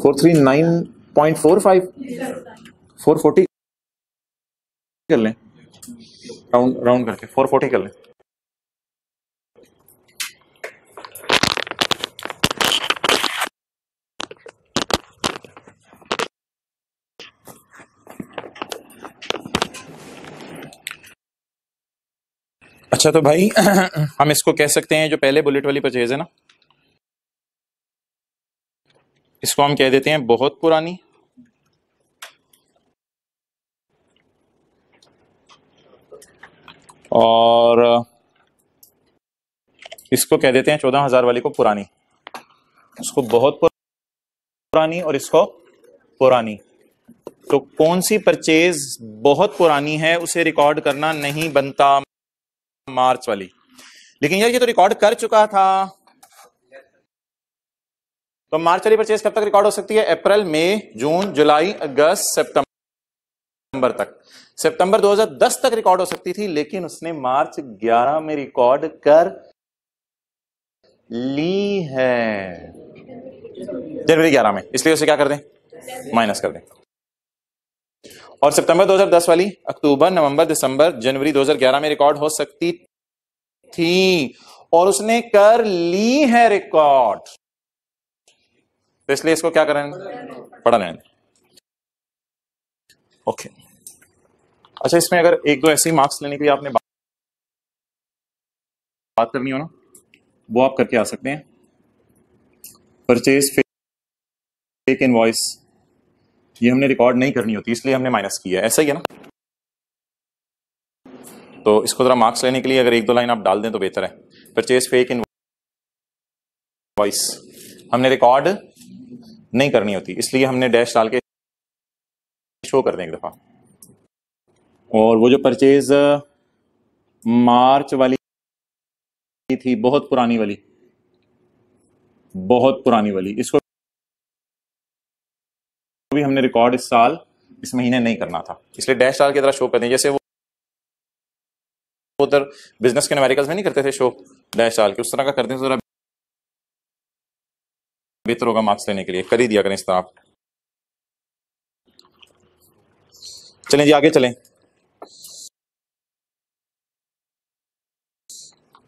Four three nine point four five. Four forty कर लें। राउंड राउंड करके, फोर फोर्टी कर लें। अच्छा तो भाई, हम इसको कह सकते हैं, जो पहले बुलेट वाली परचेज है ना? इसको हम कह देते हैं, बहुत पुरानी। और, इसको कह देते हैं, चौदह हज़ार वाली को पुरानी। इसको बहुत पुरानी और इसको पुरानी। तो कौन सी परचेज बहुत पुरानी है, उसे रिकॉर्ड करना नहीं बनता। मार्च वाली। लेकिन यार ये तो रिकॉर्ड कर चुका था। तो मार्च वाली परचेज कब तक रिकॉर्ड हो सकती है? अप्रैल, मई, जून, जुलाई, अगस्त, सितंबर तक। सितंबर 2010 तक रिकॉर्ड हो सकती थी, लेकिन उसने मार्च 11 में रिकॉर्ड कर ली है। जनवरी 11 में। इसलिए उसे क्या कर दें? माइनस कर दें। और सितंबर 2010 वाली, अक्टूबर, नवंबर, दिसंबर, जनवरी 2011 में रिकॉर्ड हो सकती थी। और उसने कर ली है रिकॉर्ड तो इसलिए इसको क्या करें? पढ़ा लें। ओके अच्छा इसमें अगर एक दो ऐसे मार्क्स लेने के लिए आपने बात करनी हो ना, वो आप करके आ सकते हैं। परचेज फेक इनवॉइस ये हमने रिकॉर्ड नहीं करनी होती, इसलिए हमने माइनस किया ऐसा ही है ना? तो इसको जरा मार्क्स लेने के लिए अगर एक दो लाइन आप डाल दें तो बेहतर है। परचेज फेक इन वॉइस हमने रिकॉर्ड नहीं करनी होती, इसलिए हमने डैश डाल के शो कर दें एक दफ़ा। और वो जो परचेज मार्च वाली थी, बहुत पुरानी वाली। बहुत पुरानी वाली। इसको भी हमने रिकॉर्ड इस साल, इस महीने नहीं करना था। इसलिए डैश डाल की तरह शो करते हैं जैसे वो उधर बिज़नेस के अमेरिकल्स में नहीं करते थे शो डैश डाल के, उस तरह का करते हैं जरा बेहतर होगा मार्क्स लेने के लिए। कर ही दिया करें इस तरह आप। चलें जी, आगे चलें।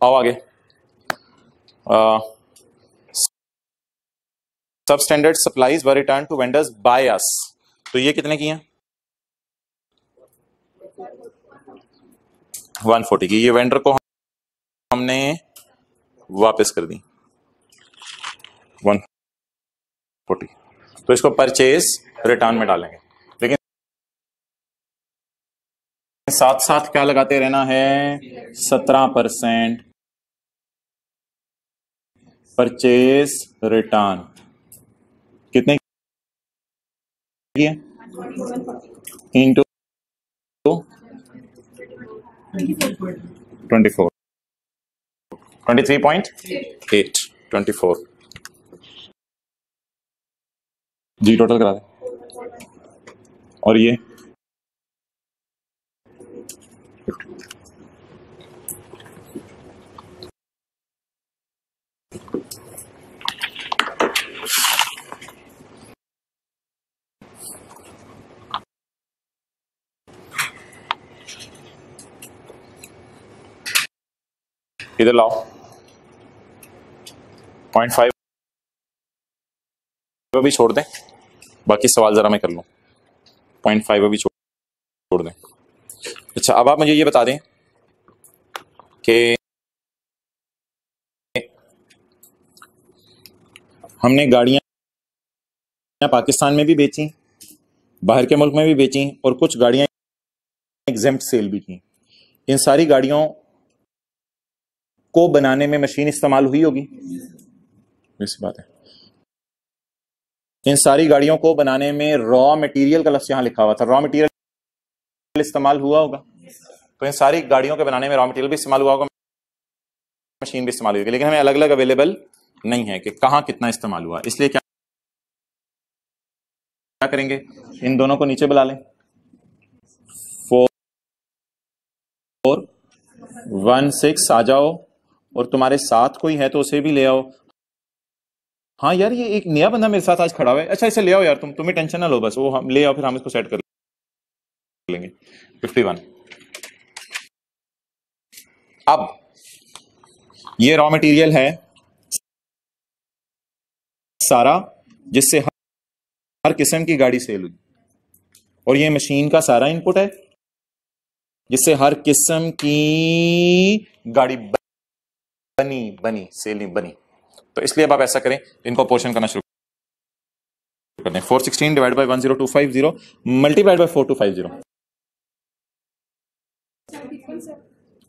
आओ आगे। सब standard supplies were return to vendors by us तो ये कितने की हैं? 140 की। ये वेंडर को हमने वापस कर दी। 140 तो इसको परचेज रिटर्न में डालेंगे। लेकिन साथ साथ क्या लगाते रहना है? 17 परसेंट। परचेज रिटर्न कितने into twenty four twenty three point eight twenty four जी टोटल करा दे। और ये? इधर लाओ। पॉइंट फाइव अभी छोड़ दें। बाकी सवाल जरा मैं कर लूँ। पॉइंट फाइव अभी छोड़ दें। अच्छा अब आप मुझे ये बता दें कि हमने गाड़ियाँ पाकिस्तान में भी बेची, बाहर के मुल्क में भी बेची और कुछ गाड़ियाँ एग्जेम्प्ट सेल भी की। इन सारी गाड़ियों को बनाने में मशीन इस्तेमाल हुई होगी? ऐसी बात है। इन सारी गाड़ियों को बनाने में रॉ मटेरियल का लफ्ज यहाँ लिखा हुआ था। रॉ मटेरियल इस्तेमाल हुआ होगा? तो इन सारी गाड़ियों के बनाने में रॉ मटेरियल भी इस्तेमाल हुआ होगा मशीन भी इस्तेमाल हुई लेकिन हमें अलग अलग अवेलेबल नहीं है कि कहाँ कितना इस्तेमाल हुआ। इसलिए क्या क्या करेंगे? इन दोनों को नीचे बुला लें। फोर फोर वन सिक्स आ जाओ। और तुम्हारे साथ कोई है तो उसे भी ले आओ। हाँ यार ये एक नया बंदा मेरे साथ आज खड़ा हुआ है। अच्छा इसे ले आओ यार तुम तुम्हें टेंशन ना लो बस वो हम ले आओ फिर हम इसको सेट कर लेंगे। फिफ्टी वन अब ये रॉ मटेरियल है सारा जिससे हर, हर किस्म की गाड़ी सेल हुई। और ये मशीन का सारा इनपुट है जिससे हर किस्म की गाड़ी बनी बनी सेल बनी। तो इसलिए अब आप ऐसा करें, इनको पोर्शन करना शुरू कर four sixteen divide by one zero two five zero multiplied by four two five zero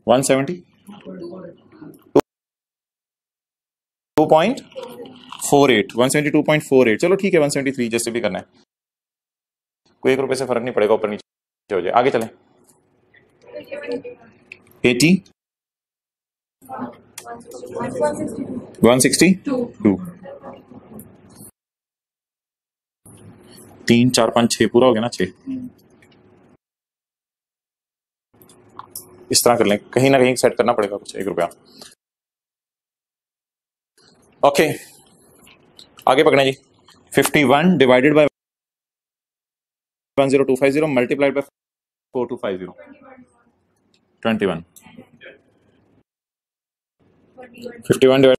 one seventy two point four eight one seventy two point four eight चलो ठीक है वन सेवेंटी थ्री जैसे भी करना है। कोई एक रुपए से फ़र्क नहीं पड़ेगा, ऊपर नीचे हो जाए। आगे चलें। एटी वन सिक्सटी टू तीन चार पाँच छः पूरा हो गया ना छः इस तरह कर लें कहीं ना कहीं सेट करना पड़ेगा कुछ एक रुपया। ओके आगे पकड़े जी। Fifty one divided by one zero two five zero multiplied by four two five zero twenty one fifty one divide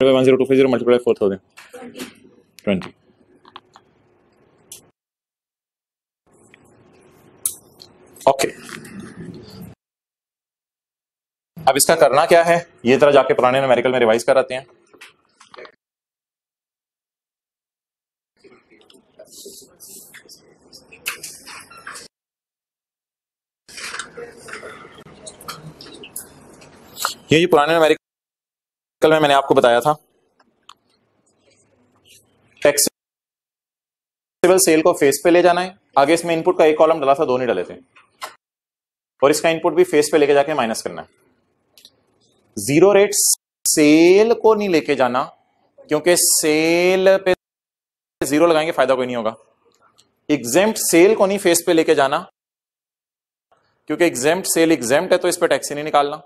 by one zero two five zero multiply four thousand twenty okay अब इसका करना क्या है? ये तरह जाके पुराने numerical में रिवाइज कराते हैं। ये जो पुराने न्यूमेरिकल में मैंने आपको बताया था टैक्सेबल सेल को फेस पे ले जाना है। आगे इसमें इनपुट का एक कॉलम डाला था, दो नहीं डाले थे। और इसका इनपुट भी फेस पे लेके जाके माइनस करना है। ज़ीरो रेट सेल को नहीं लेके जाना, क्योंकि सेल पे ज़ीरो लगाएँगे, फ़ायदा कोई नहीं होगा। एग्जेम्प्ट सेल को नहीं फेस पे लेके जाना, क्योंकि एग्जेम्प्ट सेल एग्जेम्प्ट है तो इस पर टैक्स नहीं निकालना।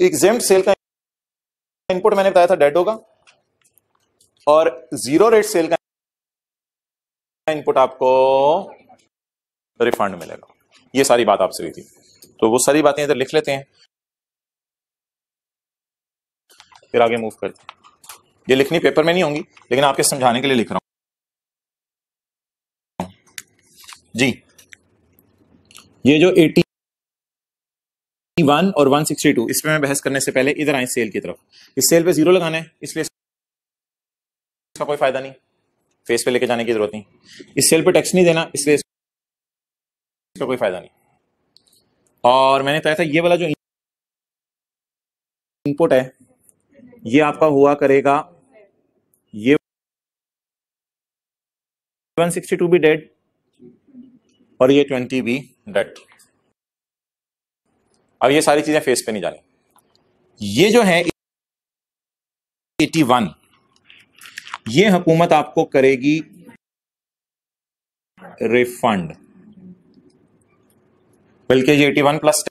एग्जेम्प्ट सेल का इनपुट मैंने बताया था डेड होगा। और ज़ीरो रेट सेल का इनपुट आपको रिफंड मिलेगा। ये सारी बात आपसे हुई थी। तो वो सारी बातें इधर लिख लेते हैं। फिर आगे मूव करते हैं। ये लिखनी पेपर में नहीं होंगी, लेकिन आपके समझाने के लिए लिख रहा हूँ। जी। ये जो 81 और 162 इसमें मैं बहस करने से पहले इधर आए सेल की तरफ़। इस सेल पे ज़ीरो लगाना है, इसलिए इसका कोई फ़ायदा नहीं। फेस पे लेके जाने की ज़रूरत नहीं। इस सेल पे टैक्स नहीं देना, इसलिए इसका कोई फ़ायदा नहीं। और मैंने कहा था, ये वाला जो इनपुट है, ये आपका हुआ करेगा, ये 162 भी डेड और ये 20 भी डेड अब ये सारी चीज़ें फेस पे नहीं जानी। ये जो है 81 ये हुकूमत आपको करेगी रिफंड बल्कि ये 81 प्लस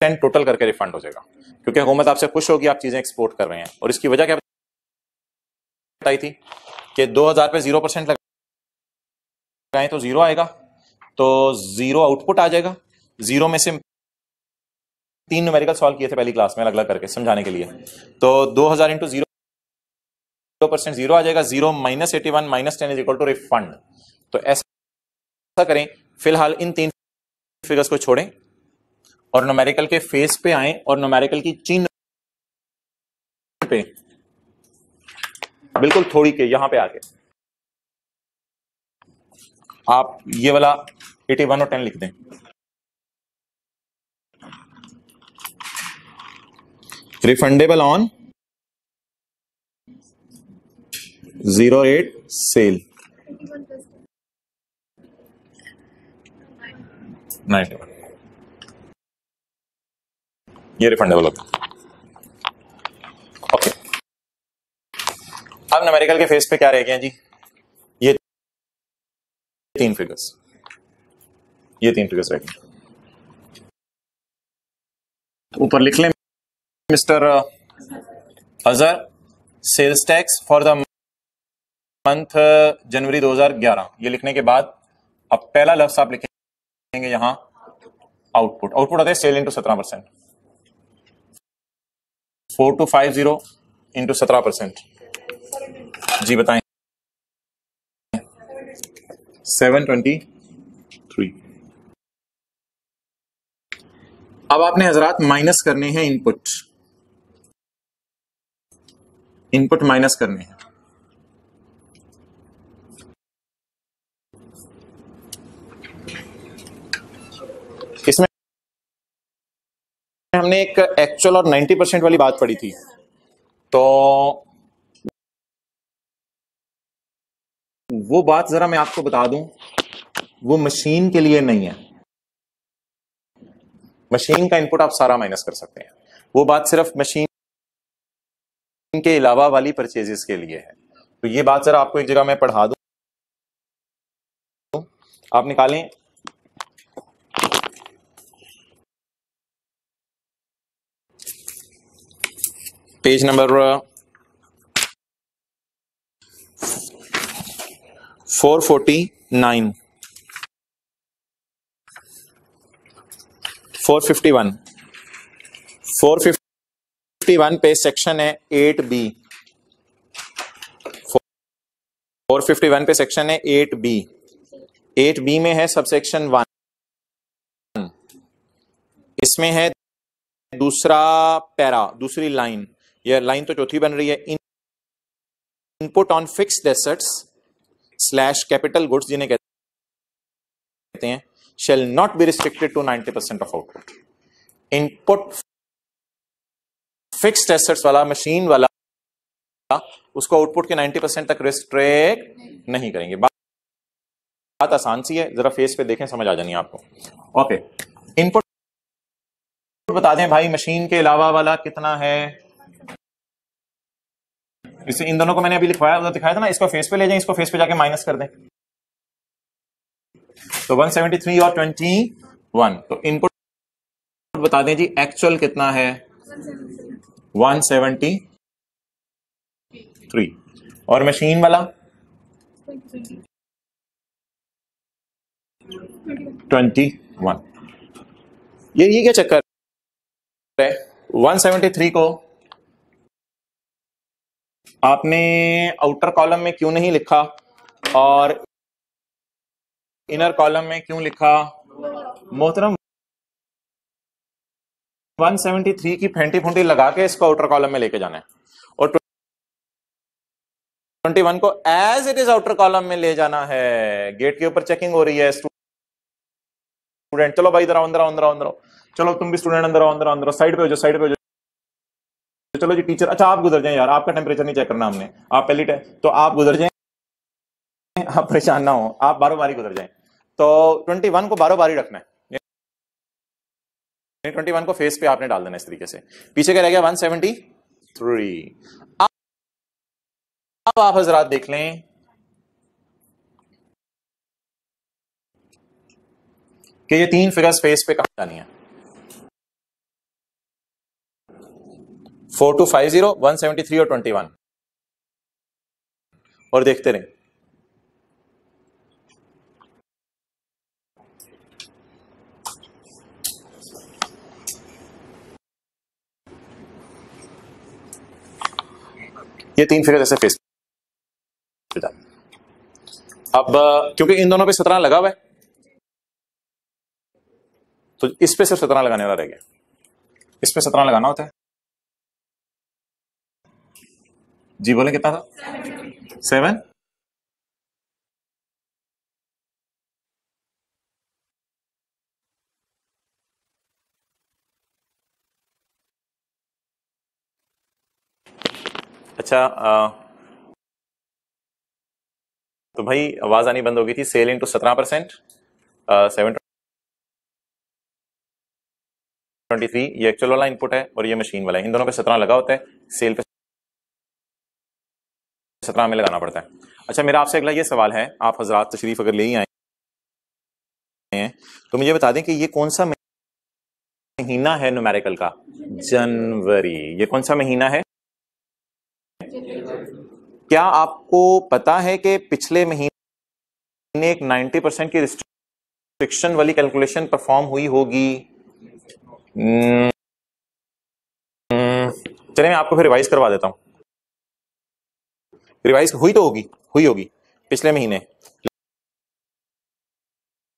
टेन टोटल करके रिफंड हो जाएगा। क्योंकि हुकूमत आपसे खुश होगी, आप चीज़ें एक्सपोर्ट कर रहे हैं। और इसकी वजह क्या बताई थी? कि 2000 पे ज़ीरो परसेंट लगाए तो ज़ीरो आएगा तो ज़ीरो आउटपुट आ जाएगा। ज़ीरो में से तीन न्यूमेरिकल सॉल्व किए थे पहली क्लास में अलग अलग करके, समझाने के लिए। तो 2000 हज़ार इंटू ज़ीरो परसेंट ज़ीरो आ जाएगा zero minus eighty one minus ten is equal to refund तो ऐसा करें, फ़िलहाल इन तीन फिगर्स को छोड़ें और नोमेरिकल के फेस पे आए और नोमेरिकल की चिन्ह पे। बिल्कुल थोड़ी के, यहाँ पे आके। आप ये वाला 81 और 10 लिख दें। Refundable on zero rate sale ninety one ये रिफंडेबल होता ओके अब न्यूमेरिकल के फेस पे क्या रह गया जी? ये तीन फिगर्स ये तीन फिगर्स रह गए। ऊपर लिख लें। Mister Azhar sales tax for the month January 2011 ये लिखने के बाद अब पहला लफ्ज आप लिखेंगे यहाँ आउटपुट आउटपुट आता है सेल इंटू सत्रह percent four two five zero into सत्रह परसेंट जी बताएँ। सेवन ट्वेंटी थ्री अब आपने हजरात माइनस करने हैं इनपुट इनपुट माइनस करने हैं। इसमें हमने एक एक्चुअल और 90 परसेंट वाली बात पढ़ी थी। तो वो बात जरा मैं आपको बता दूँ, वो मशीन के लिए नहीं है। मशीन का इनपुट आप सारा माइनस कर सकते हैं। वो बात सिर्फ़ मशीन के अलावा वाली परचेजेस के लिए है। तो ये बात सर आपको एक जगह मैं पढ़ा दूँ। आप निकालें। Page number four forty nine four fifty one four fifty one पे सेक्शन है eight B four fifty one पे सेक्शन है एट बी एट बी में है सबसेक्शन वन इसमें है दूसरा पैरा, दूसरी लाइन यह लाइन तो चौथी बन रही है। Input on fixed assets slash capital goods जिन्हें कहते हैं shall not be restricted to 90 percent of output input fixed assets वाला मशीन वाला, उसको आउटपुट के 90 परसेंट तक रिस्ट्रिक्ट नहीं करेंगे। बात बात आसान सी है, जरा फेस पे देखें, समझ आ जानी आपको। ओके इनपुट बता दें भाई मशीन के अलावा वाला कितना है? इसे इन दोनों को मैंने अभी लिखवाया, उधर दिखाया था ना, इसको फेस पे ले जाएँ, इसको फेस पे जाके माइनस कर दें। तो 173 और 21 तो इनपुट बता दें जी एक्चुअल कितना है? 173 और मशीन वाला? 21 ये ये क्या चक्कर है? 173 को आपने आउटर कॉलम में क्यों नहीं लिखा? और इनर कॉलम में क्यों लिखा? मोहतरम। 173 की फेंटी फूंटी लगा के इसको आउटर कॉलम में लेके जाना है। और 21 को as it is outer column में ले जाना है। गेट के ऊपर चेकिंग हो रही है स्टूडेंट चलो भाई, इधर अंदर अंदर अंदर चलो, तुम भी स्टूडेंट अंदर अंदर अंदर साइड पे हो जाओ साइड पे हो जाओ। चलो जी टीचर अच्छा आप गुजर जाए यार, आपका टेम्परेचर नहीं चेक करना हमने। आप पहली तो आप गुजर जाए। आप परेशान ना हो, आप बारो बारी गुजर जाए। तो 21 को बारो बारी रखना है। ट्वेंटी वन को फेस पे आपने डाल देना इस तरीके से। पीछे क्या रह गया? 173 अब आप हजरात देख लें। कि ये तीन फिगर्स फेस पे कहा जानी है? Four two five zero, one seventy three और ट्वेंटी वन। और देखते रहे। ये तीन फिगर जैसे फेस अब क्योंकि इन दोनों पे सत्रह लगा हुआ है तो इस पे सिर्फ़ सत्रह लगाने वाला रह गया। इस पे सत्रह लगाना होता है। जी बोले कितना था? सेवन अच्छा आ, तो भाई आवाज़ आनी बंद हो गई थी सेल इंटू सत्रह परसेंट सेवन ट्वेंटी थ्री ये एक्चुअल वाला इनपुट है और ये मशीन वाला है। इन दोनों पे सत्रह लगा होता है सेल पे सत्रह में लगाना पड़ता है। अच्छा मेरा आपसे अगला ये सवाल है आप हजरात तशरीफ़ अगर ले ही आए हैं तो मुझे बता दें कि ये कौन सा महीना है न्यूमेरिकल का? जनवरी। ये कौन सा महीना है? क्या आपको पता है कि पिछले महीने एक 90 परसेंट की रिस्ट्रिक्शन वाली कैलकुलेशन परफॉर्म हुई होगी? हम्म, चलिए मैं आपको फिर रिवाइज करवा देता हूँ। रिवाइज हुई तो होगी हुई होगी पिछले महीने।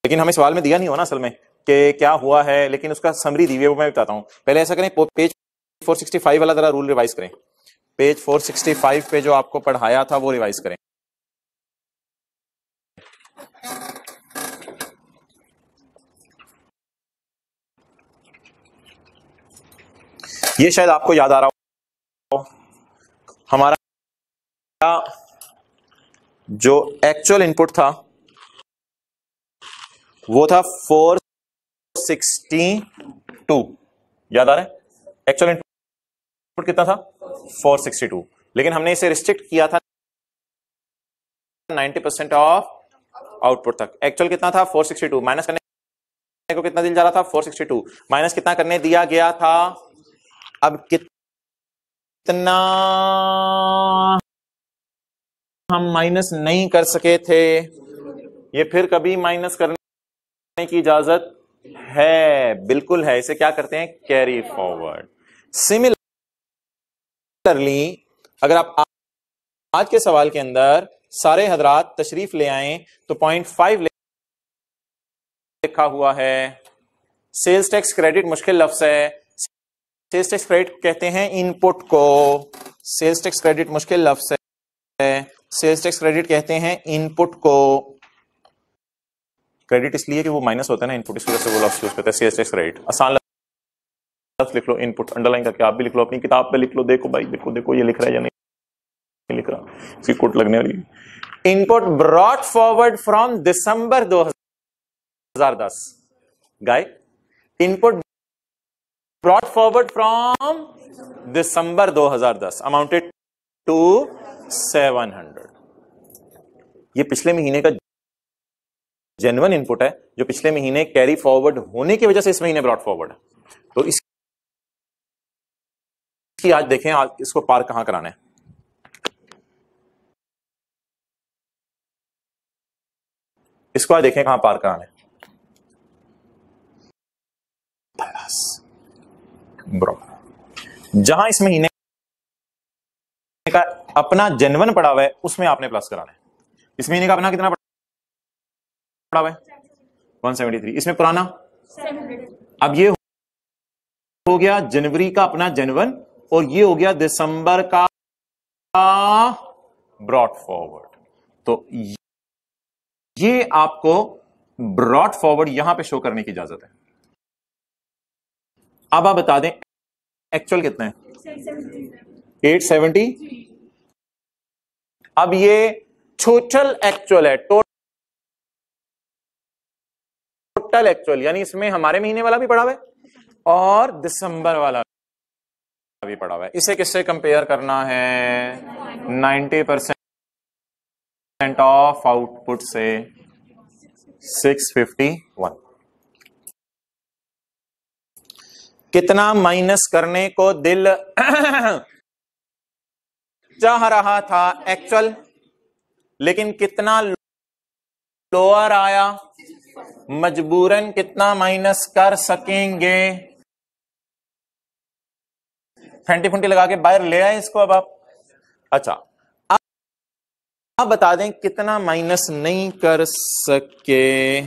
लेकिन हमें सवाल में दिया नहीं हो ना असल में कि क्या हुआ है लेकिन उसका समरी दी हुई है वो मैं बताता हूँ। पहले ऐसा करें पेज 465 वाला जरा रूल रिवाइज करें। पेज 465 पे जो आपको पढ़ाया था, वो रिवाइज करें। ये शायद आपको याद आ रहा हो, हमारा जो एक्चुअल इनपुट था, वो था 462 याद आ रहा है? एक्चुअल इनपुट कितना था? 462 लेकिन हमने इसे रिस्ट्रिक्ट किया था 90 परसेंट ऑफ़ आउटपुट तक। एक्चुअल कितना था? 462 माइनस करने को कितना दिल जा रहा था? 462 माइनस कितना करने दिया गया था? अब कितना हम माइनस नहीं कर सके थे? ये फिर कभी माइनस करने की इजाज़त है? बिल्कुल है। इसे क्या करते हैं? कैरी फॉरवर्ड सिमिलरली अगर आप आज के सवाल के अंदर सारे हजरात तशरीफ़ ले आए तो पॉइंट फाइव लिखा हुआ है सेल्स टैक्स क्रेडिट मुश्किल लफ्ज है। सेल्स टैक्स क्रेडिट कहते हैं इनपुट को। सेल्स टैक्स क्रेडिट मुश्किल लफ्ज है। सेल्स टैक्स क्रेडिट कहते हैं इनपुट को। क्रेडिट इसलिए कि वो माइनस होता है ना इनपुट इस वजह से वो लफ्ज यूज़ करते हैं सेल्स टैक्स क्रेडिट आसान लफ्ज लिख लो इनपुट अंडरलाइन करके आप भी लिख लो, अपनी किताब पे लिख लो, देखो भाई, देखो देखो ये लिख रहा है या नहीं लिख रहा, इसकी कोट लगने वाली input brought forward from December 2010 guy input brought forward from December 2010 to to 700 ये पिछले महीने का जेनवन इनपुट है, जो पिछले महीने कैरी फॉरवर्ड होने की वजह से इस महीने ब्रॉड फॉरवर्ड है। तो इसकी आज देखें आज इसको पार कहाँ कराना है? इसको आज देखें कहाँ पार कराना है। जहाँ इस महीने का अपना जनवन पड़ा हुआ है उसमें आपने प्लस कराना है। इस महीने का अपना कितना पड़ा हुआ है? 173 इसमें पुराना? अब ये हो गया जनवरी का अपना जनवन और ये हो गया दिसंबर का ब्रॉड फॉरवर्ड तो ये आपको ब्रॉड फॉरवर्ड यहाँ पे शो करने की इजाज़त है। अब आप बता दें एक्चुअल कितना है? 870 अब ये टोटल एक्चुअल है टोटल एक्चुअल यानी इसमें हमारे महीने वाला भी पड़ा हुआ है और दिसंबर वाला भी पड़ा हुआ है। इसे किससे कंपेयर करना है? 90 परसेंट ऑफ़ आउटपुट से 651 कितना माइनस करने को दिल चाह रहा था एक्चुअल लेकिन कितना लोअर आया? मजबूरन कितना माइनस कर सकेंगे? फेंटी फुंटी लगा के बाहर ले आए इसको अब आप। अच्छा। आप बता दें कितना माइनस नहीं कर सके।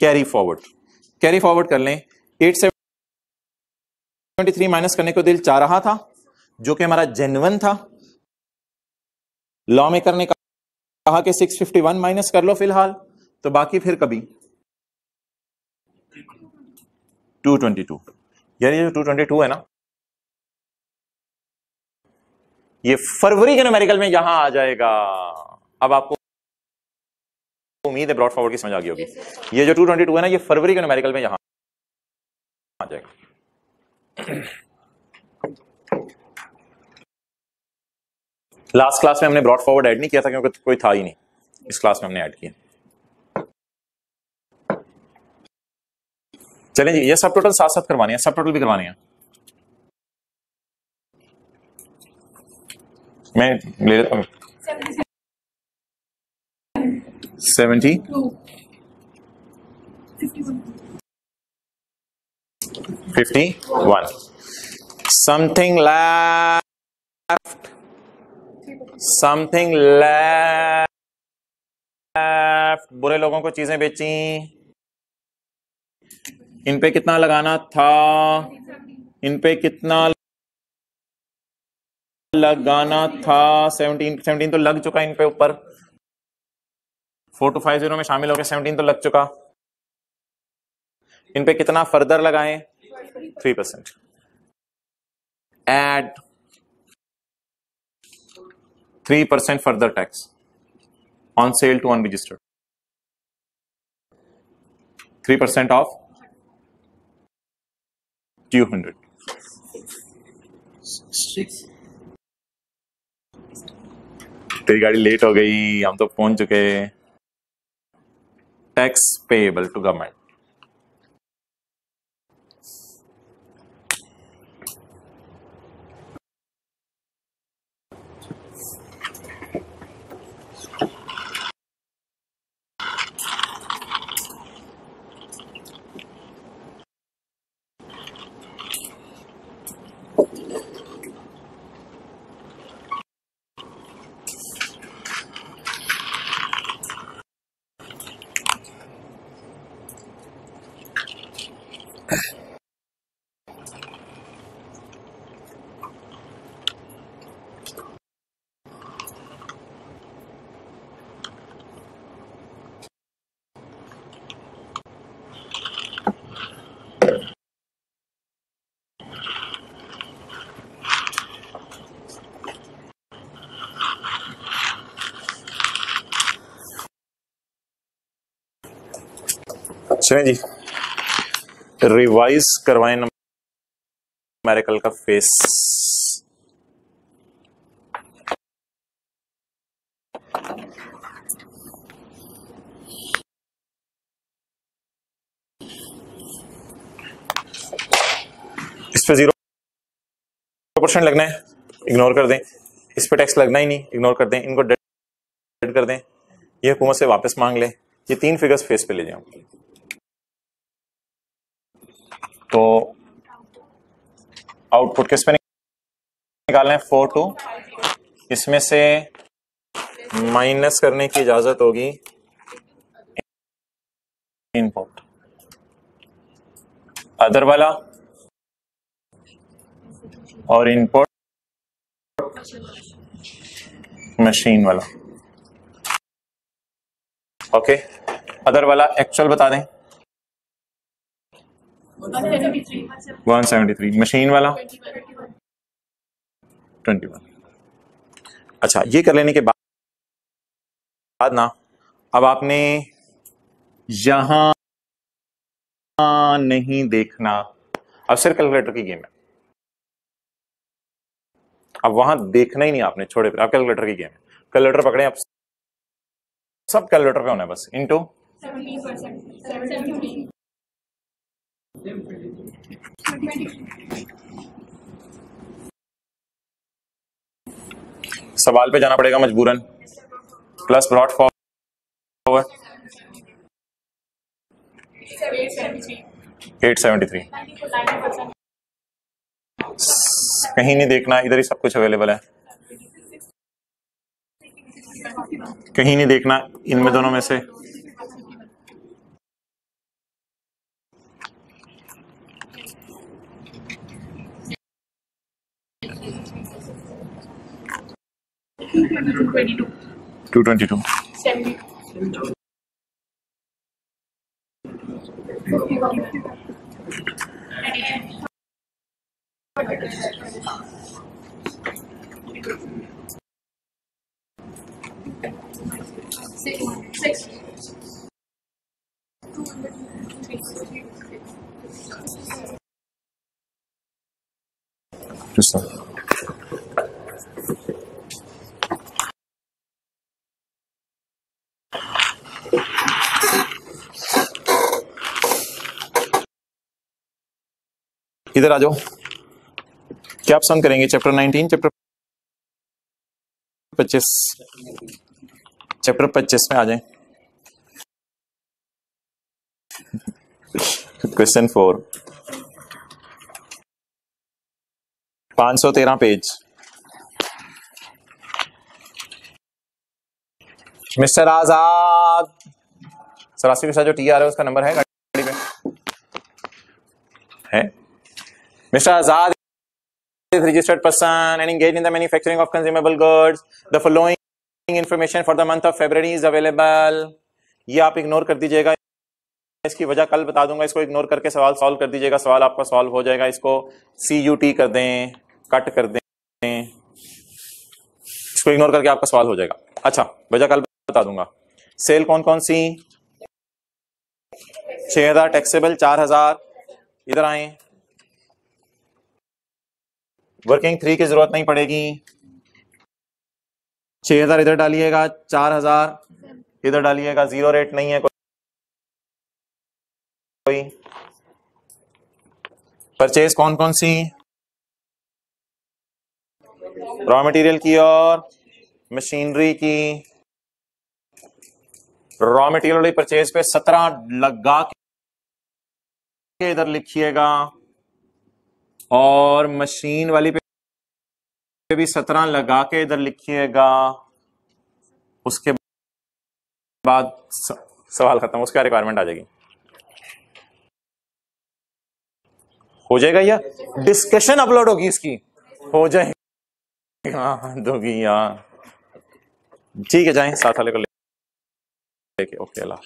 Carry forward. कैरी फॉरवर्ड कर लें। एट सेवन थ्री माइनस करने को दिल चाह रहा था, जो कि हमारा जेनवन था। लॉ मेकर ने कहा कि 651 माइनस कर लो फ़िलहाल तो बाकी फिर कभी। 222 यार ये जो 222 है ना ये फरवरी के न्यूमेरिकल में यहाँ आ जाएगा। अब आपको उम्मीद है ब्रॉड फॉरवर्ड की समझ आ गई होगी। ये जो 222 है ना ये फरवरी के न्यूमेरिकल में यहाँ आ जाएगा। लास्ट क्लास में हमने ब्रॉड फॉरवर्ड ऐड नहीं किया था क्योंकि कोई था ही नहीं। इस क्लास में हमने ऐड किया। चलें जी, ये सब टोटल साथ साथ करवानी है, सब टोटल भी करवानी है। मैं ले लेता हूँ seventy fifty one something left something left बुरे लोगों को चीज़ें बेची। इन पे कितना लगाना था? इन पे कितना लगाना था? सेवनटीन सेवनटीन तो लग चुका इन पे ऊपर। फोर टू फाइव ज़ीरो में शामिल हो गया सेवनटीन तो लग चुका। इन पे कितना फर्दर लगाएँ? Three percent. Add three percent further tax. On sale to unregistered. Three percent hundred six तेरी गाड़ी लेट हो गई हम तो पहुँच चुके टैक्स पेएबल टू गवर्नमेंट चलें जी। रिवाइज करवाएँ न्यूमेरिकल का फेस इस पे ज़ीरो परसेंट लगना है। इग्नोर कर दें। इस पे टैक्स लगना ही नहीं। इग्नोर कर दें। इनको डेड कर दें। ये हुकूमत से वापस मांग लें। ये तीन फिगर्स फेस पे ले जाएँ तो आउटपुट किस पे निकालना है? फोर टू इसमें से माइनस करने की इजाज़त होगी इनपुट अदर वाला और इनपुट मशीन वाला। ओके अदर वाला एक्चुअल बता दें। 173 मशीन वाला 21 अच्छा ये कर लेने के बाद बाद ना अब आपने यहाँ नहीं देखना अब सिर्फ़ कैलकुलेटर की गेम है अब वहाँ देखना ही नहीं आपने छोड़े अब कैलकुलेटर की गेम है कैलकुलेटर पकड़े आप सब कैलकुलेटर पे होना है बस इनटू सवाल पे जाना पड़ेगा मजबूरन। Plus brought forward eight seventy three कहीं नहीं देखना, इधर ही सब कुछ अवेलेबल है। कहीं नहीं देखना, इनमें दोनों में से। 222. 222. 70. 6. 200. Just so. इधर आ जाओ। क्या पसंद करेंगे? चैप्टर 19 चैप्टर 25 चैप्टर 25 में आ जाए। क्वेश्चन फोर पाँच सौ तेरह पेज मिस्टर आज़ाद। सरासी के साथ जो टी आर है, उसका नंबर है गाड़ी पे। है? Mister Azad is registered person and engaged in the manufacturing of consumable goods. The following information for the month of february is available. ये आप इग्नोर कर दीजिएगा। इसकी वजह कल बता दूँगा। इसको इग्नोर करके सवाल सॉल्व कर दीजिएगा। सवाल आपका सॉल्व हो जाएगा। इसको सी यू टी कर दें। कट कर दें। इसको इग्नोर करके आपका सवाल हो जाएगा। अच्छा वजह कल बता दूँगा। सेल कौन कौन सी? छह हज़ार टैक्सेबल चार हज़ार। इधर आए। वर्किंग थ्री की ज़रूरत नहीं पड़ेगी। छह हज़ार इधर डालिएगा, चार हज़ार इधर डालिएगा ज़ीरो रेट नहीं है कोई। परचेज कौन कौन सी रॉ मटेरियल की और मशीनरी की। रॉ मटेरियल परचेज पे सत्रह लगा के इधर लिखिएगा। और मशीन वाली पे भी सत्रह लगा के इधर लिखिएगा। उसके बाद सवाल खत्म, उसका रिक्वायरमेंट आ जाएगी। हो जाएगा या? डिस्कशन अपलोड होगी इसकी। हो जाएगी। हाँ दोगी यार ठीक है, जाए, साथ वाले को लेके ओके अल्लाह।